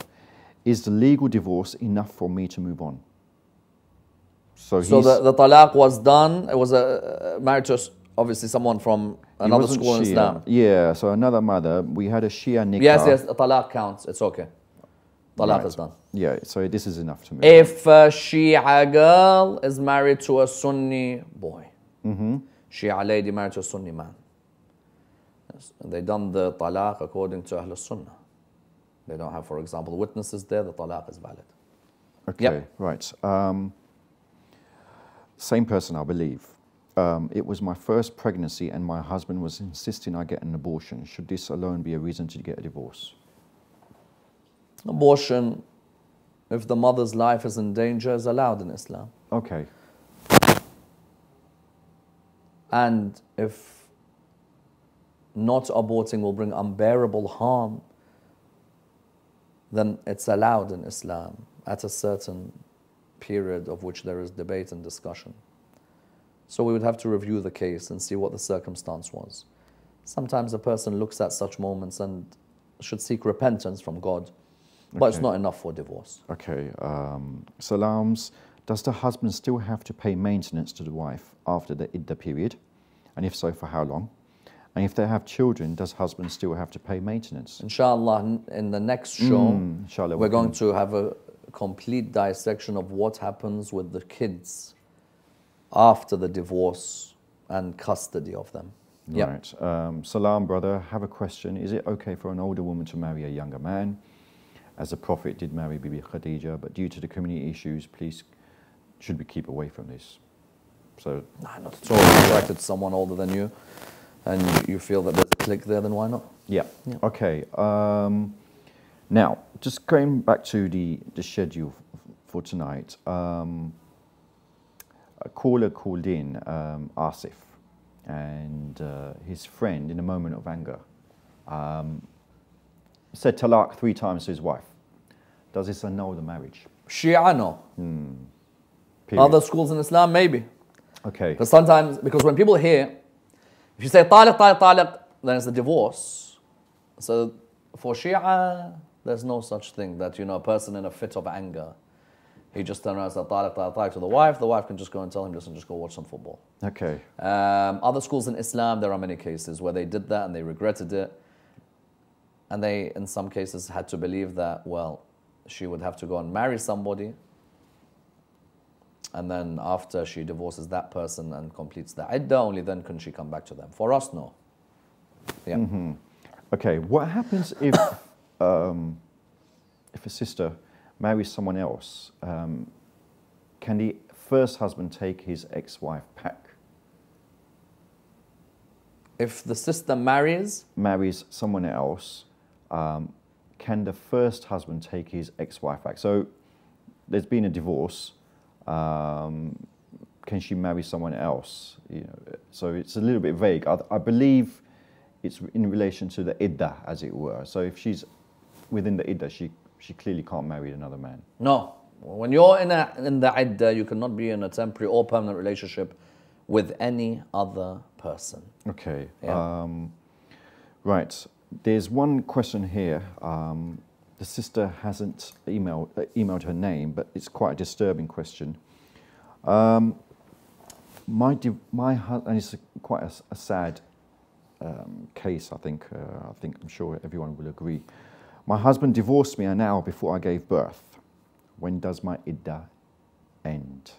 [SPEAKER 1] Is the legal divorce enough for me to move on? So,
[SPEAKER 2] So the, the talaq was done. It was a, married to obviously someone from another school in Islam.
[SPEAKER 1] Yeah, so another mother. We had a Shia nikah.
[SPEAKER 2] Yes, yes, the talaq counts. It's okay. Talaq
[SPEAKER 1] Right.
[SPEAKER 2] is done.
[SPEAKER 1] Yeah, so this is enough to me.
[SPEAKER 2] If a Shia girl is married to a Sunni boy,
[SPEAKER 1] Mm-hmm.
[SPEAKER 2] Shia lady married to a Sunni man, yes, and they done the talaq according to Ahl Sunnah. They don't have, for example, witnesses there. The talaq is valid.
[SPEAKER 1] Okay,
[SPEAKER 2] Yep.
[SPEAKER 1] right. Um, same person, I believe. Um, it was my first pregnancy, and my husband was insisting I get an abortion. Should this alone be a reason to get a divorce?
[SPEAKER 2] Abortion, if the mother's life is in danger, is allowed in Islam.
[SPEAKER 1] Okay,
[SPEAKER 2] And if not aborting will bring unbearable harm, then it's allowed in Islam at a certain period of which there is debate and discussion. So we would have to review the case and see what the circumstance was. Sometimes a person looks at such moments and should seek repentance from God, but it's not enough for divorce.
[SPEAKER 1] okay. Um, salams. Does the husband still have to pay maintenance to the wife after the idda period? And if so, for how long? And if they have children, does husband still have to pay maintenance?
[SPEAKER 2] Inshallah, in the next show,
[SPEAKER 1] Mm, inshallah,
[SPEAKER 2] we're going to have a complete dissection of what happens with the kids after the divorce and custody of them. Yeah.
[SPEAKER 1] Right. Um, Salam, brother, have a question. Is it okay for an older woman to marry a younger man? As the Prophet did marry Bibi Khadija, but due to the community issues, please, should we keep away from this? So,
[SPEAKER 2] Nah, not at all. You're attracted someone older than you and you, feel that there's a click there, then why not?
[SPEAKER 1] yeah.
[SPEAKER 2] Yeah.
[SPEAKER 1] Okay. Um, now, just going back to the, the schedule for tonight, um, a caller called in, um, Asif, and uh, his friend, in a moment of anger, um, said talaq three times to his wife. Does this annul the marriage?
[SPEAKER 2] Shia, no.
[SPEAKER 1] Period.
[SPEAKER 2] Other schools in Islam, maybe.
[SPEAKER 1] okay.
[SPEAKER 2] Because sometimes, because when people hear, if you say taliq, taliq, taliq, then it's a divorce. So for Shia, there's no such thing that, you know, a person in a fit of anger, he just turns around and says taliq, taliq, taliq to the wife, the wife can just go and tell him, listen, just go watch some football.
[SPEAKER 1] Okay.
[SPEAKER 2] Um, other schools in Islam, there are many cases where they did that and they regretted it. And they, in some cases, had to believe that, well, she would have to go and marry somebody. And then after she divorces that person and completes the iddah, only then can she come back to them. For us, no. Yeah.
[SPEAKER 1] Okay, what happens if um, if a sister marries someone else? Um, can the first husband take his ex-wife back?
[SPEAKER 2] If the sister marries,
[SPEAKER 1] Marries someone else, um, can the first husband take his ex-wife back? So there's been a divorce. Um, can she marry someone else? You know, so it's a little bit vague. I, I believe it's in relation to the idda, as it were. So if she's within the idda, she she clearly can't marry another man.
[SPEAKER 2] no. When you're in, a, in the idda, you cannot be in a temporary or permanent relationship with any other person.
[SPEAKER 1] Okay.
[SPEAKER 2] Yeah.
[SPEAKER 1] Um, right. There's one question here. Um, the sister hasn't emailed, uh, emailed her name, but it's quite a disturbing question. Um, my, my and it's a, quite a sad um, case, I think. Uh, I think I'm sure everyone will agree. My husband divorced me an hour before I gave birth. When does my idda end?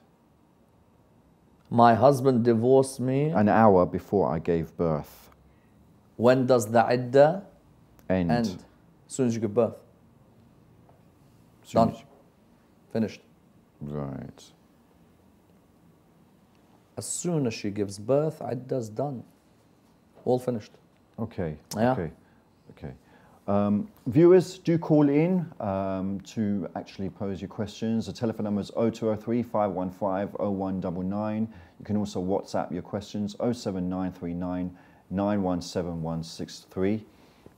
[SPEAKER 2] My husband divorced me.
[SPEAKER 1] An hour before I gave birth.
[SPEAKER 2] When does the idda
[SPEAKER 1] End.
[SPEAKER 2] end? As soon as you give birth.
[SPEAKER 1] Soon
[SPEAKER 2] Done.
[SPEAKER 1] as-
[SPEAKER 2] Finished.
[SPEAKER 1] Right.
[SPEAKER 2] As soon as she gives birth, idda's done. All finished.
[SPEAKER 1] Okay.
[SPEAKER 2] Yeah.
[SPEAKER 1] Okay. Okay. Um, viewers, do call in um, to actually pose your questions. The telephone number is 0203 515 0199. You can also WhatsApp your questions 07939 917163.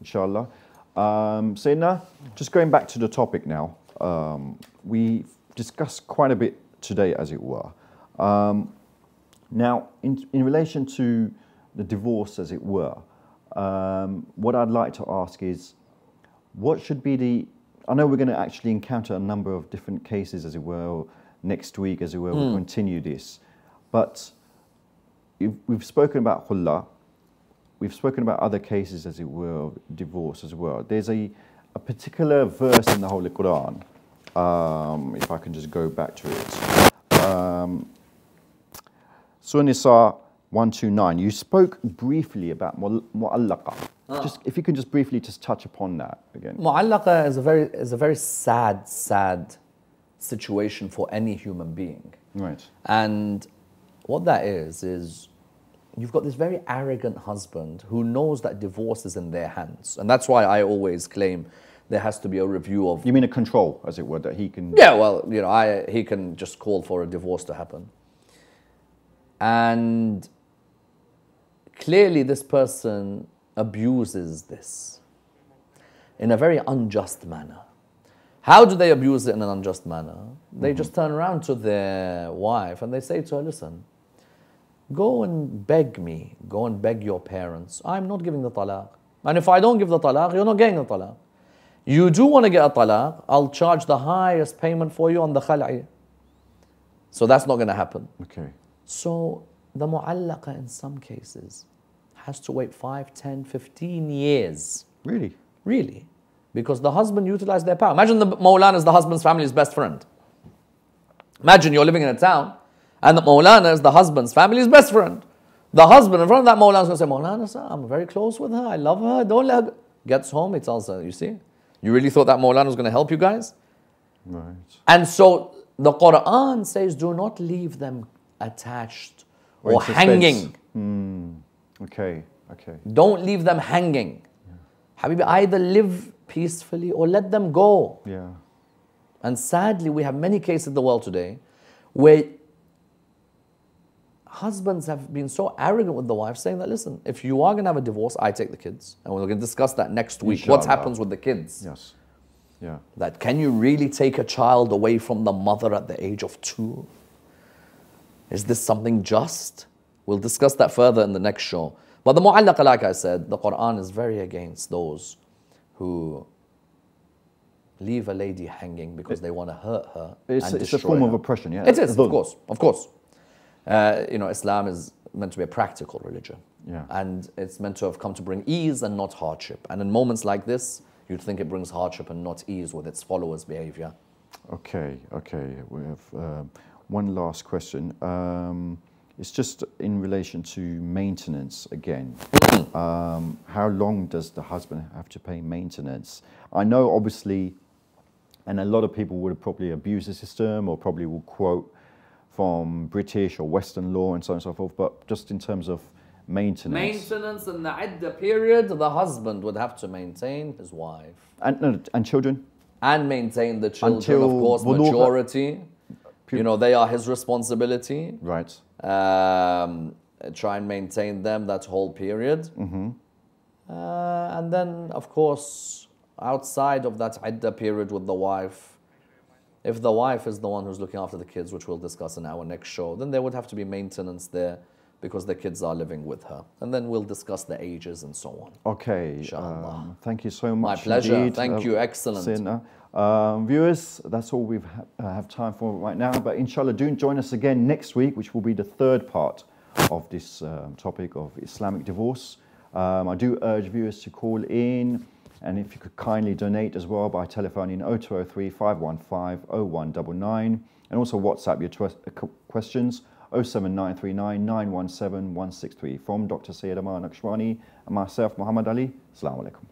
[SPEAKER 1] Inshallah. Um, Sayyidina, just going back to the topic now. Um, we discussed quite a bit today, as it were. Um, now, in, in relation to the divorce, as it were, um, what I'd like to ask is what should be the. I know we're going to actually encounter a number of different cases, as it were, next week, as it were, we'll continue this. But we've spoken about Khula, we've spoken about other cases, as it were, divorce as well. There's a, a particular verse in the Holy Quran, um, if I can just go back to it. Um, Surah Nisa 129, you spoke briefly about mu- mu'allaqa. Just, if you can just briefly just touch upon that again.
[SPEAKER 2] Mu'allaqa is a very is a very sad, sad situation for any human being.
[SPEAKER 1] Right.
[SPEAKER 2] And what that is is you've got this very arrogant husband who knows that divorce is in their hands. And that's why I always claim there has to be a review of
[SPEAKER 1] You mean a control, as it were, that he can.
[SPEAKER 2] Yeah, well, you know, I, he can just call for a divorce to happen. And clearly, this person abuses this in a very unjust manner. How do they abuse it in an unjust manner? They mm-hmm. just turn around to their wife and they say to her, Listen, go and beg me, go and beg your parents. I'm not giving the talaq. And if I don't give the talaq, you're not getting the talaq. You do want to get a talaq, I'll charge the highest payment for you on the khal'i. So that's not going to happen.
[SPEAKER 1] Okay.
[SPEAKER 2] So the mu'allaqa in some cases has to wait 5, 10, 15 years.
[SPEAKER 1] Really?
[SPEAKER 2] Really? Because the husband utilized their power. Imagine the Maulana is the husband's family's best friend. Imagine you're living in a town and the Maulana is the husband's family's best friend. The husband in front of that Maulana is going to say, Maulana, sir, I'm very close with her. I love her. Don't let her. go." Gets home, he tells her, You see, you really thought that Maulana was going to help you guys?
[SPEAKER 1] Right.
[SPEAKER 2] And so the Quran says, Do not leave them attached
[SPEAKER 1] Or
[SPEAKER 2] or, hanging. Hmm.
[SPEAKER 1] Okay. Okay.
[SPEAKER 2] Don't leave them hanging. Habibi, either live peacefully or let them go.
[SPEAKER 1] Yeah.
[SPEAKER 2] And sadly, we have many cases in the world today where husbands have been so arrogant with the wife, saying that, listen, if you are going to have a divorce, I take the kids. And we're going to discuss that next week. What happens with the kids?
[SPEAKER 1] Yes. Yeah.
[SPEAKER 2] That can you really take a child away from the mother at the age of two? Is this something just? We'll discuss that further in the next show. But the mu'allaqa, like I said, the Quran is very against those who leave a lady hanging because they want to hurt her.
[SPEAKER 1] It's,
[SPEAKER 2] and
[SPEAKER 1] it's a form of oppression, yeah?
[SPEAKER 2] It is, of course, of course. Uh, you know, Islam is meant to be a practical religion.
[SPEAKER 1] Yeah.
[SPEAKER 2] And it's meant to have come to bring ease and not hardship. And in moments like this, you'd think it brings hardship and not ease with its followers' behavior.
[SPEAKER 1] Okay, okay. We have um, one last question. Um, it's just in relation to maintenance again. um, how long does the husband have to pay maintenance? I know, obviously, and a lot of people would probably abuse the system or probably will quote from British or Western law and so on and so forth, but just in terms of maintenance.
[SPEAKER 2] Maintenance in the idda period, the husband would have to maintain his wife.
[SPEAKER 1] And, no, and children?
[SPEAKER 2] And maintain the children,
[SPEAKER 1] Until
[SPEAKER 2] of course, majority. You know, they are his responsibility.
[SPEAKER 1] Right.
[SPEAKER 2] Um, try and maintain them that whole period.
[SPEAKER 1] Mm-hmm.
[SPEAKER 2] Uh, and then, of course, outside of that idda period with the wife, if the wife is the one who's looking after the kids, which we'll discuss in our next show, then there would have to be maintenance there because the kids are living with her. And then we'll discuss the ages and so on.
[SPEAKER 1] Okay.
[SPEAKER 2] Inshallah.
[SPEAKER 1] um, thank you so much.
[SPEAKER 2] My pleasure.
[SPEAKER 1] indeed,
[SPEAKER 2] Thank you. Excellent.
[SPEAKER 1] Um, viewers, that's all we ha- uh, have time for right now. But inshallah, do join us again next week, which will be the third part of this um, topic of Islamic divorce. Um, I do urge viewers to call in, and if you could kindly donate as well by telephoning 0203 515 0199, and also WhatsApp your uh, questions 07939 917 163 from Dr. Sayed Ammar Nakshawani and myself, Muhammad Ali. Assalamu alaikum.